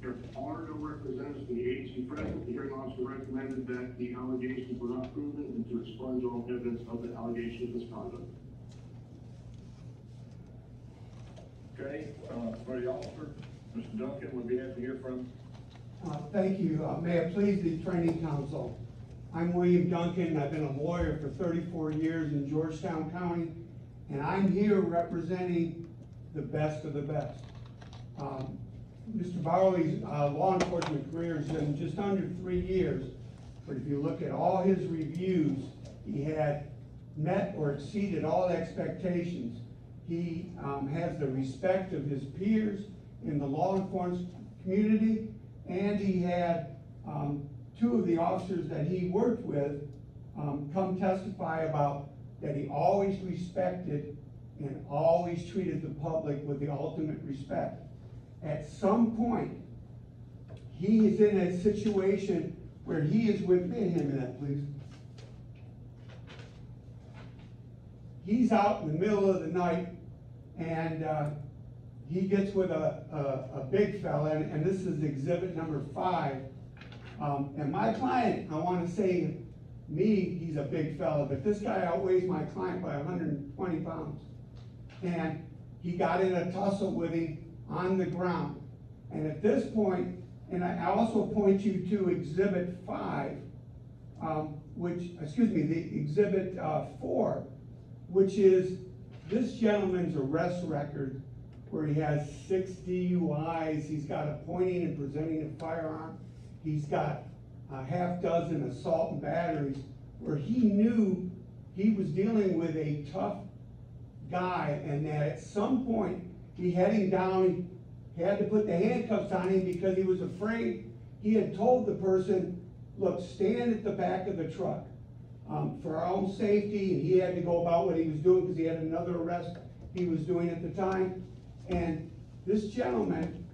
There are no representatives from the agency present. The hearing officer recommended that the allegations were not proven and to expunge all evidence of the allegation of misconduct. Okay, uh, for the officer, Mr. Duncan, would be happy to hear from. Uh, Thank you. Uh, May it please the training council. I'm William Duncan. I've been a lawyer for thirty-four years in Georgetown County, and I'm here representing the best of the best. Um, Mr. Barley's uh, law enforcement career is in just under three years, but if you look at all his reviews, he had met or exceeded all expectations. He um, has the respect of his peers in the law enforcement community, and he had um, two of the officers that he worked with um, come testify about that he always respected and always treated the public with the ultimate respect. At some point, he is in a situation where he is with, may I hand me that, please? He's out in the middle of the night and, uh, he gets with a, a, a big fella, and, and this is exhibit number five. Um, and my client, I wanna say, me, he's a big fella, but this guy outweighs my client by hundred and twenty pounds. And he got in a tussle with him on the ground. And at this point, and I I also point you to exhibit five, um, which, excuse me, the exhibit, uh, four, which is this gentleman's arrest record where he has six DUIs, he's got a pointing and presenting a firearm, he's got a half dozen assault and batteries, where he knew he was dealing with a tough guy, and that at some point, he had him down, he had to put the handcuffs on him because he was afraid. He had told the person, look, stand at the back of the truck, um, for our own safety, and he had to go about what he was doing, because he had another arrest he was doing at the time. And this gentleman,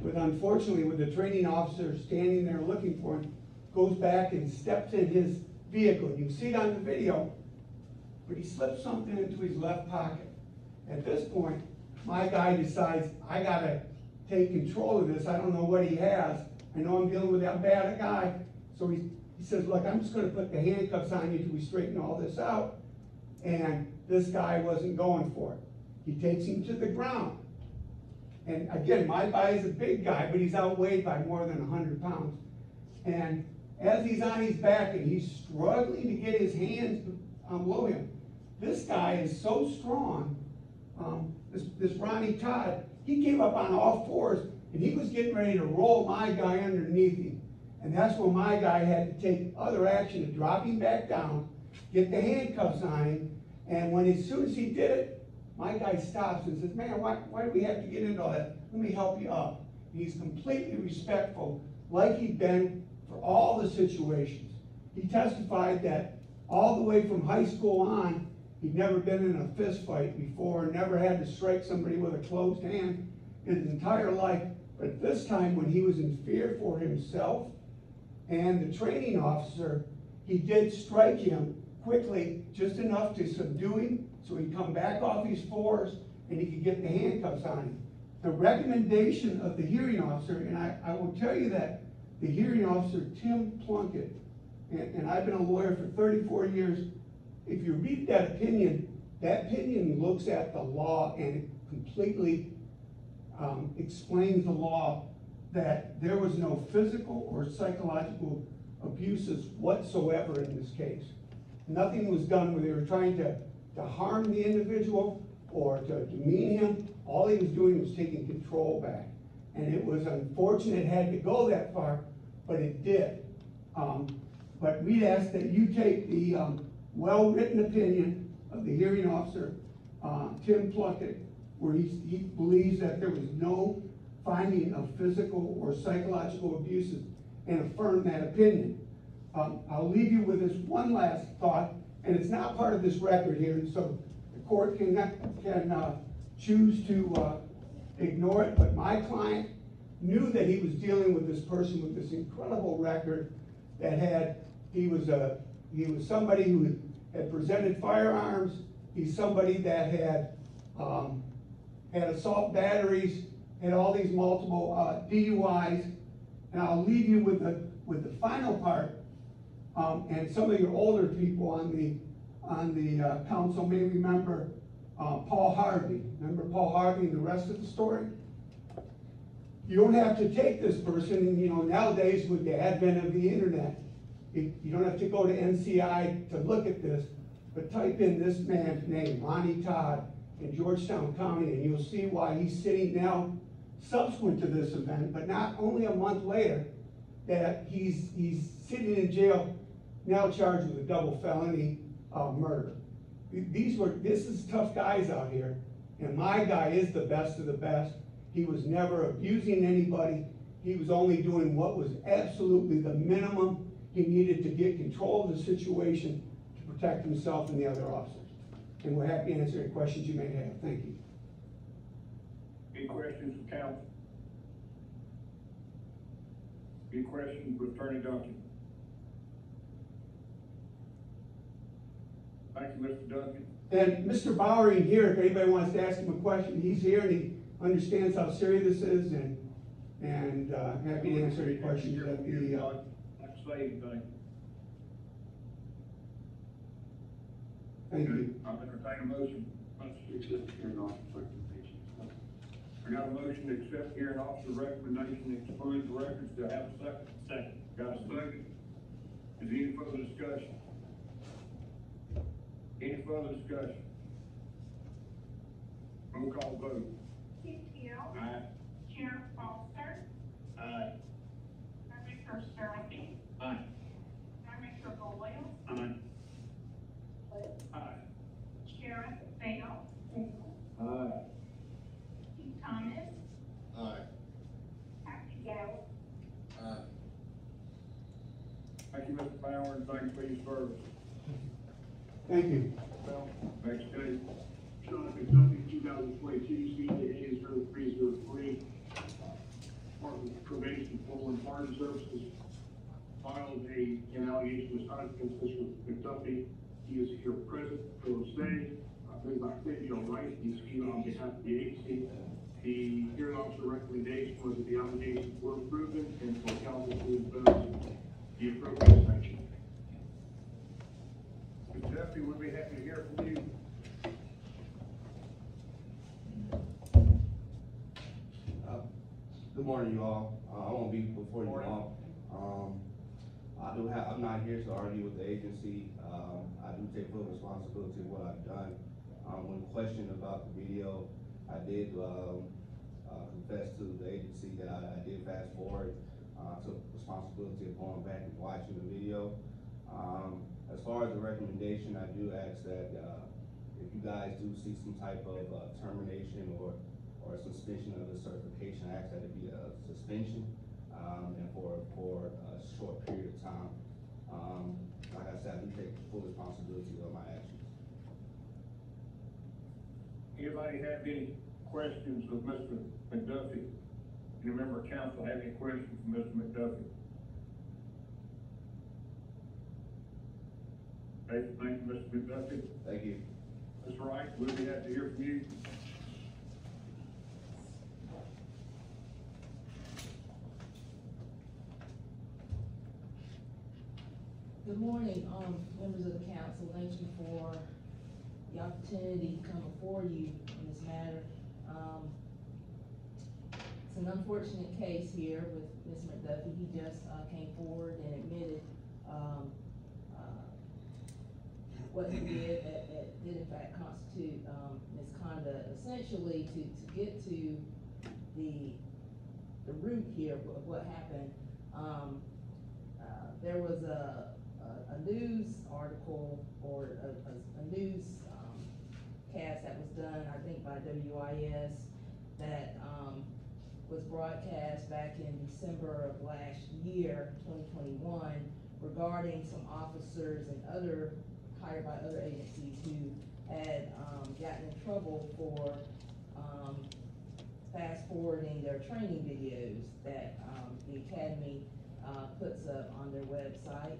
with unfortunately, with the training officer standing there looking for him, goes back and steps in his vehicle. You can see it on the video, but he slips something into his left pocket. At this point, my guy decides, I gotta take control of this, I don't know what he has, I know I'm dealing with that bad guy. So he, he says, look, I'm just gonna put the handcuffs on you till we straighten all this out. And this guy wasn't going for it. He takes him to the ground. And again, my guy is a big guy, but he's outweighed by more than hundred pounds. And as he's on his back and he's struggling to get his hands um, below him, this guy is so strong. Um, this, this Ronnie Todd, he came up on all fours and he was getting ready to roll my guy underneath him. And that's when my guy had to take other action to drop him back down, get the handcuffs on him. And when as soon as he did it, my guy stops and says, man, why, why do we have to get into all that? Let me help you up. He's completely respectful, like he'd been for all the situations. He testified that all the way from high school on, He'd never been in a fist fight before, never had to strike somebody with a closed hand in his entire life. But this time, when he was in fear for himself and the training officer, he did strike him quickly, just enough to subdue him, so he'd come back off his fours and he could get the handcuffs on him. The recommendation of the hearing officer, and I, I will tell you that the hearing officer, Tim Plunkett, and, and I've been a lawyer for thirty-four years, if you read that opinion, that opinion looks at the law and it completely, um, explains the law that there was no physical or psychological abuses whatsoever in this case. Nothing was done where they were trying to, to harm the individual or to demean him. All he was doing was taking control back. And it was unfortunate it had to go that far, but it did. Um, but we'd ask that you take the, um, well-written opinion of the hearing officer, uh, Tim Plunkett, where he, he believes that there was no finding of physical or psychological abuses, and affirm that opinion. Um, I'll leave you with this one last thought, and it's not part of this record here, so the court can, can, uh, choose to, uh, ignore it, but my client knew that he was dealing with this person with this incredible record that had, he was a, he was somebody who had presented firearms, he's somebody that had, um, had assault batteries, had all these multiple, uh, DUIs, and I'll leave you with the, with the final part, um, and some of your older people on the, on the, uh, council may remember, uh, Paul Harvey. Remember Paul Harvey and the rest of the story? You don't have to take this person, and you know, nowadays with the advent of the internet, you, you don't have to go to NCI to look at this, but type in this man's name, Ronnie Todd, in Georgetown County, and you'll see why he's sitting now subsequent to this event, but not only a month later, that he's, he's sitting in jail, now charged with a double felony, uh, murder. These were, this is tough guys out here, and my guy is the best of the best. He was never abusing anybody. He was only doing what was absolutely the minimum he needed to get control of the situation to protect himself and the other officers. And we're happy to answer any questions you may have. Thank you. Any questions from council? Any questions with Attorney Duncan? Thank you, Mr. Duncan. And Mr. Bowery here, if anybody wants to ask him a question, he's here and he understands how serious this is and, and, uh, happy to answer any questions that the, uh, Like to say anything? thank you. I'll entertain a motion. I got a motion to accept hearing officer recommendation to expunge the records. Do I have a second? Second. Got a second? Is there any further discussion? Any further discussion? Roll call vote. Keith Hill. Aye. Sheriff Foster. Aye. Commissioner Stirling. Aye. Commissioner Boyle. Aye. Aye. Sheriff Bell. Aye. Keith Thomas. Aye. Patrick Gallup. Aye. Thank you, Mr. Bauer, and thank you for your service. Thank you. Case. Sean Kentucky, two thousand twenty-two, CJA zero three zero three. Department of Probation, Former and Pardon Services filed a, an allegation of misconduct against He is here present, by Cynthia Wright, he's here on behalf of the agency. The hearing recommendation was that the allegations were proven and for counsel to impose the appropriate sanction. Mr. Duffy, we'll be happy to hear from you. Uh, Good morning, you all. Uh, I won't be before you long. Um, I do have, I'm not here to argue with the agency. Um, I do take full responsibility of what I've done. Um, when questioned about the video, I did, um, uh, confess to the agency that I, I did fast forward. Uh, took responsibility of going back and watching the video. Um, as far as the recommendation, I do ask that, uh, if you guys do see some type of, uh, termination or, or suspension of the certification, I ask that it be a suspension, um, and for, for a short period of time. Um, like I said, I do take full responsibility of my actions. Anybody have any questions of Mr. McDuffie? Any member of council have any questions for Mr. McDuffie? Okay, thank you, Mr. McDuffie. Thank you. Mr. Wright, we'll be happy to hear from you. Good morning, um, members of the council, thank you for the opportunity to come before you in this matter. Um, it's an unfortunate case here with Ms. McDuffie, he just, uh, came forward and admitted, um, what he did, that, that did in fact constitute, um, misconduct, essentially to, to get to the, the root here of what happened, um, uh, there was a, a, a news article or a, a, a news, um, cast that was done, I think by WIS, that, um, was broadcast back in December of last year, twenty twenty-one, regarding some officers and other, hired by other agencies who had, um, gotten in trouble for, um, fast forwarding their training videos that, um, the academy, uh, puts up on their website.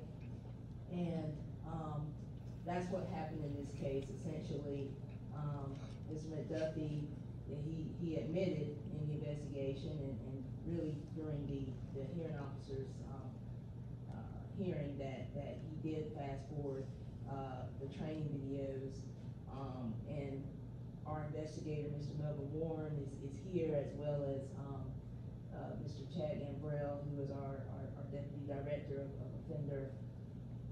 And, um, that's what happened in this case, essentially, um, Mr. McDuffie, he, he admitted in the investigation and, and really during the, the hearing officers, um, uh, hearing that, that he did fast forward, uh, the training videos. Um, and our investigator, Mr. Melvin Warren, is, is here as well as, um, uh, Mr. Chad Gambrell, who is our, our, our deputy director of of offender,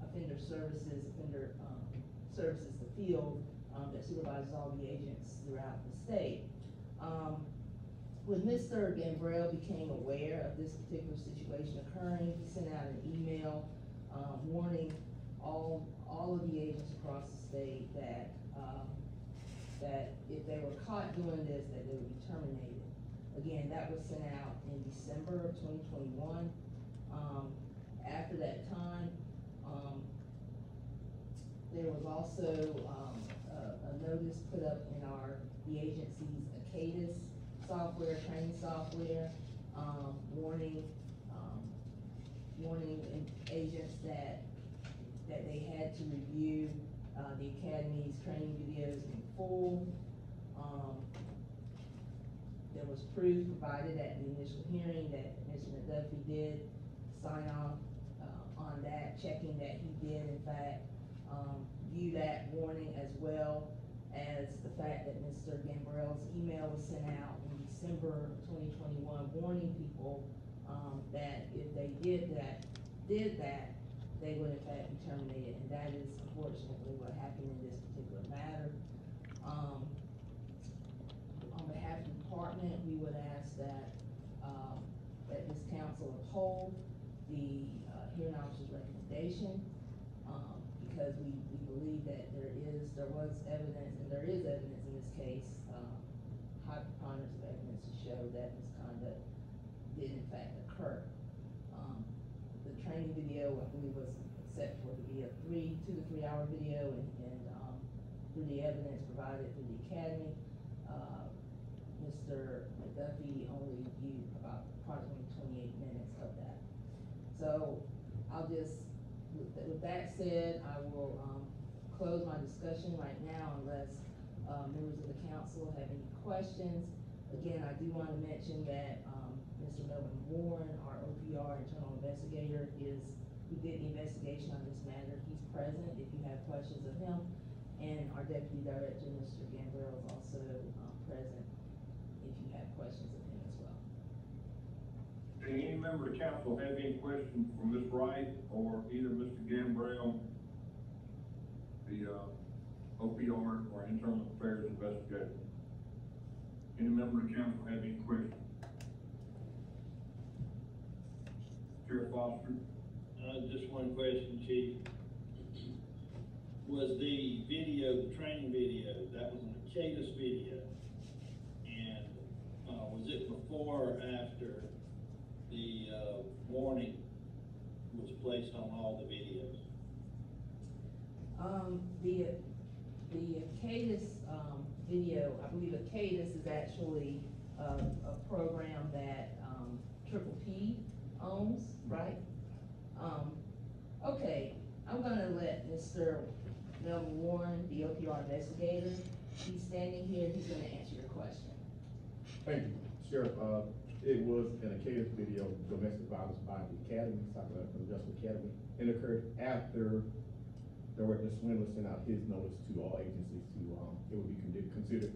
offender services, offender, um, services, the field, um, that supervises all the agents throughout the state. Um, when Mr. Gambrell became aware of this particular situation occurring, he sent out an email, um, warning all, all of the agents across the state that, um, that if they were caught doing this, that they would be terminated. Again, that was sent out in December of twenty twenty-one. Um, after that time, um, there was also, um, a, a notice put up in our, the agency's ACADIS software, training software, um, warning, um, warning in- agents that, that they had to review, uh, the academy's training videos in full. Um, there was proof provided at the initial hearing that Mr. McDuffie did sign off, uh, on that, checking that he did in fact, um, view that warning as well as the fact that Mr. Gambrell's email was sent out in December twenty twenty-one, warning people, um, that if they did that, did that, they would in fact be terminated, and that is unfortunately what happened in this particular matter. Um, on behalf of the department, we would ask that, um, that this council uphold the, uh, hearing officer's recommendation, um, because we, we believe that there is, there was evidence, and there is evidence in this case, um, high preponderance of evidence to show that misconduct did in fact occur. Um, the training video, I believe, was set for to be a three, two to three hour video, and, and, um, through the evidence provided through the academy, uh, Mr. McDuffie only viewed about approximately twenty-eight minutes of that. So, I'll just, with, th- with that said, I will, um, close my discussion right now unless, uh, members of the council have any questions. Again, I do wanna mention that, um, Mr. Melvin Warren, our OPR internal investigator, is, who did the investigation on this matter, he's present if you have questions of him. And our deputy director, Mr. Gambrell, is also, um, present if you have questions of him as well. Does any member of council have any questions for Ms. Wright or either Mr. Gambrell, the, uh, OPR or Internal Affairs Investigator? Any member of council have any questions? Sheriff Foster? Uh, just one question, chief. Was the video, the training video, that was an ACADIS video? And, uh, was it before or after the, uh, warning was placed on all the videos? Um, the, the Cadis, um, video, I believe Cadus is actually a, a program that, um, Triple P owns, right? Um, okay, I'm gonna let Mr. Melvin Warren, the OPR investigator, he's standing here, he's gonna answer your question. Thank you, Sheriff, uh, it was an ACADIS video, domestic violence by the academy, talking about from Justice Academy. It occurred after Director Swindler sent out his notice to all agencies to, um, it would be condi- considered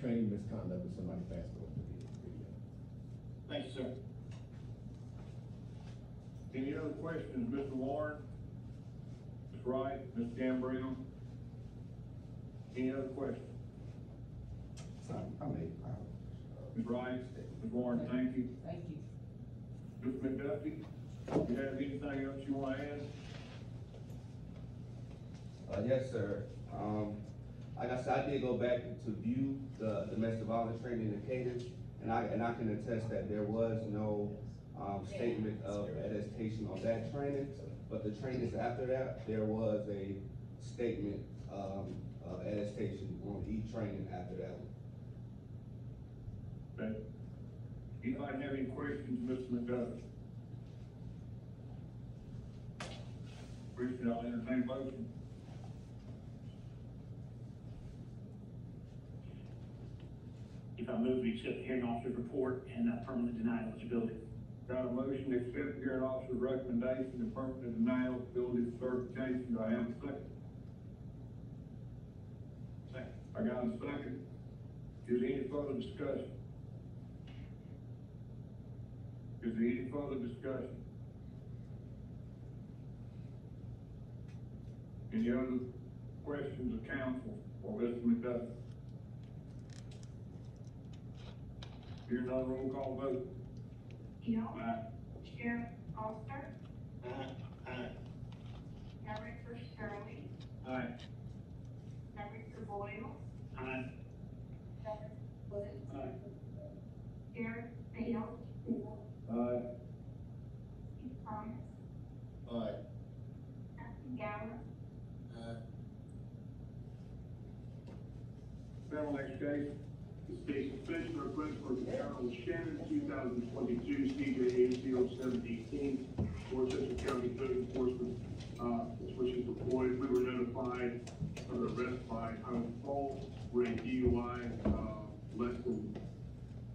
training misconduct if somebody passed away the video. Thank you, sir. Any other questions, Mr. Warren? Ms. Wright, Ms. Gambrell? Any other questions? Sorry, I made, Ms. Wright, Ms. Warren, thank you. Thank you. Mr. McDuffie, you have anything else you wanna add? Uh, yes, sir. Um, like I said, I did go back to view the domestic violence training in Cadence, and I, and I can attest that there was no, um, statement of attestation on that training, but the trainings after that, there was a statement, um, of attestation on each training after that one. Okay. Anybody have any questions, Mr. McDuffie? Christian, I'll entertain a motion. If I move, we accept the hearing officer's report and uh, permanently deny eligibility. Got a motion to accept the hearing officer's recommendation and permanent denial of ability certification. Do I have a second? Second. I got a second. Is there any further discussion? Is there any further discussion? Any other questions of council or Mr. McDuffie? Here's another roll call vote. Aye. Sheriff Foster. Aye. Aye. Director Stirling. Aye. Director Boyle. Aye. Director Woods. Aye. Sheriff Bell. Aye. Keith Thomas. Aye. Matthew Gower. Final next case. It's a suspension request for Carol Shannon, two thousand twenty-two, CJ zero seven eighteen, Worcester County Code Enforcement, uh, which is reported, we were notified of the arrest by Highland Falls for a DUI, uh, less than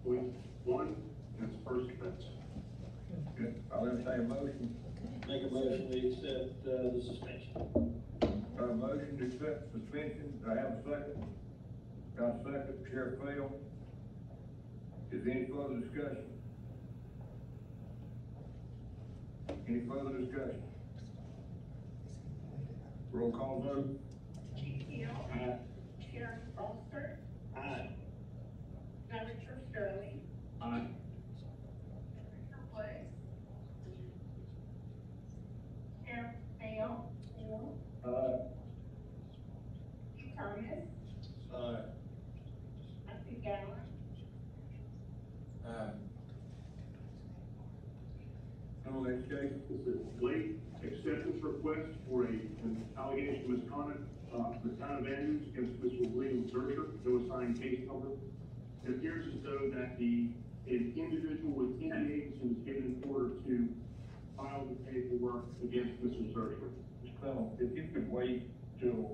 point one, and it's first offense. Okay, I'll entertain a motion. Make a motion, we accept, uh, the suspension. Got a motion to accept suspension, do I have a second? Got a second, Sheriff Faile. Is there any further discussion? Any further discussion? Roll call vote. Keith Hill. Aye. Sheriff Foster. Aye. Director Stirling. Aye. Director Woods. Sheriff Bell. Aye. Thomas. Aye. Matthew Gower. Aye. Next case. This is late acceptance request for a, an allegation of misconduct, uh, of Andrews against Mr. William Zercher, no assigned case number. It appears as though that the, an individual within the agency was given an order to file the paperwork against Mr. Zercher. Mr. Clemmel, if you could wait till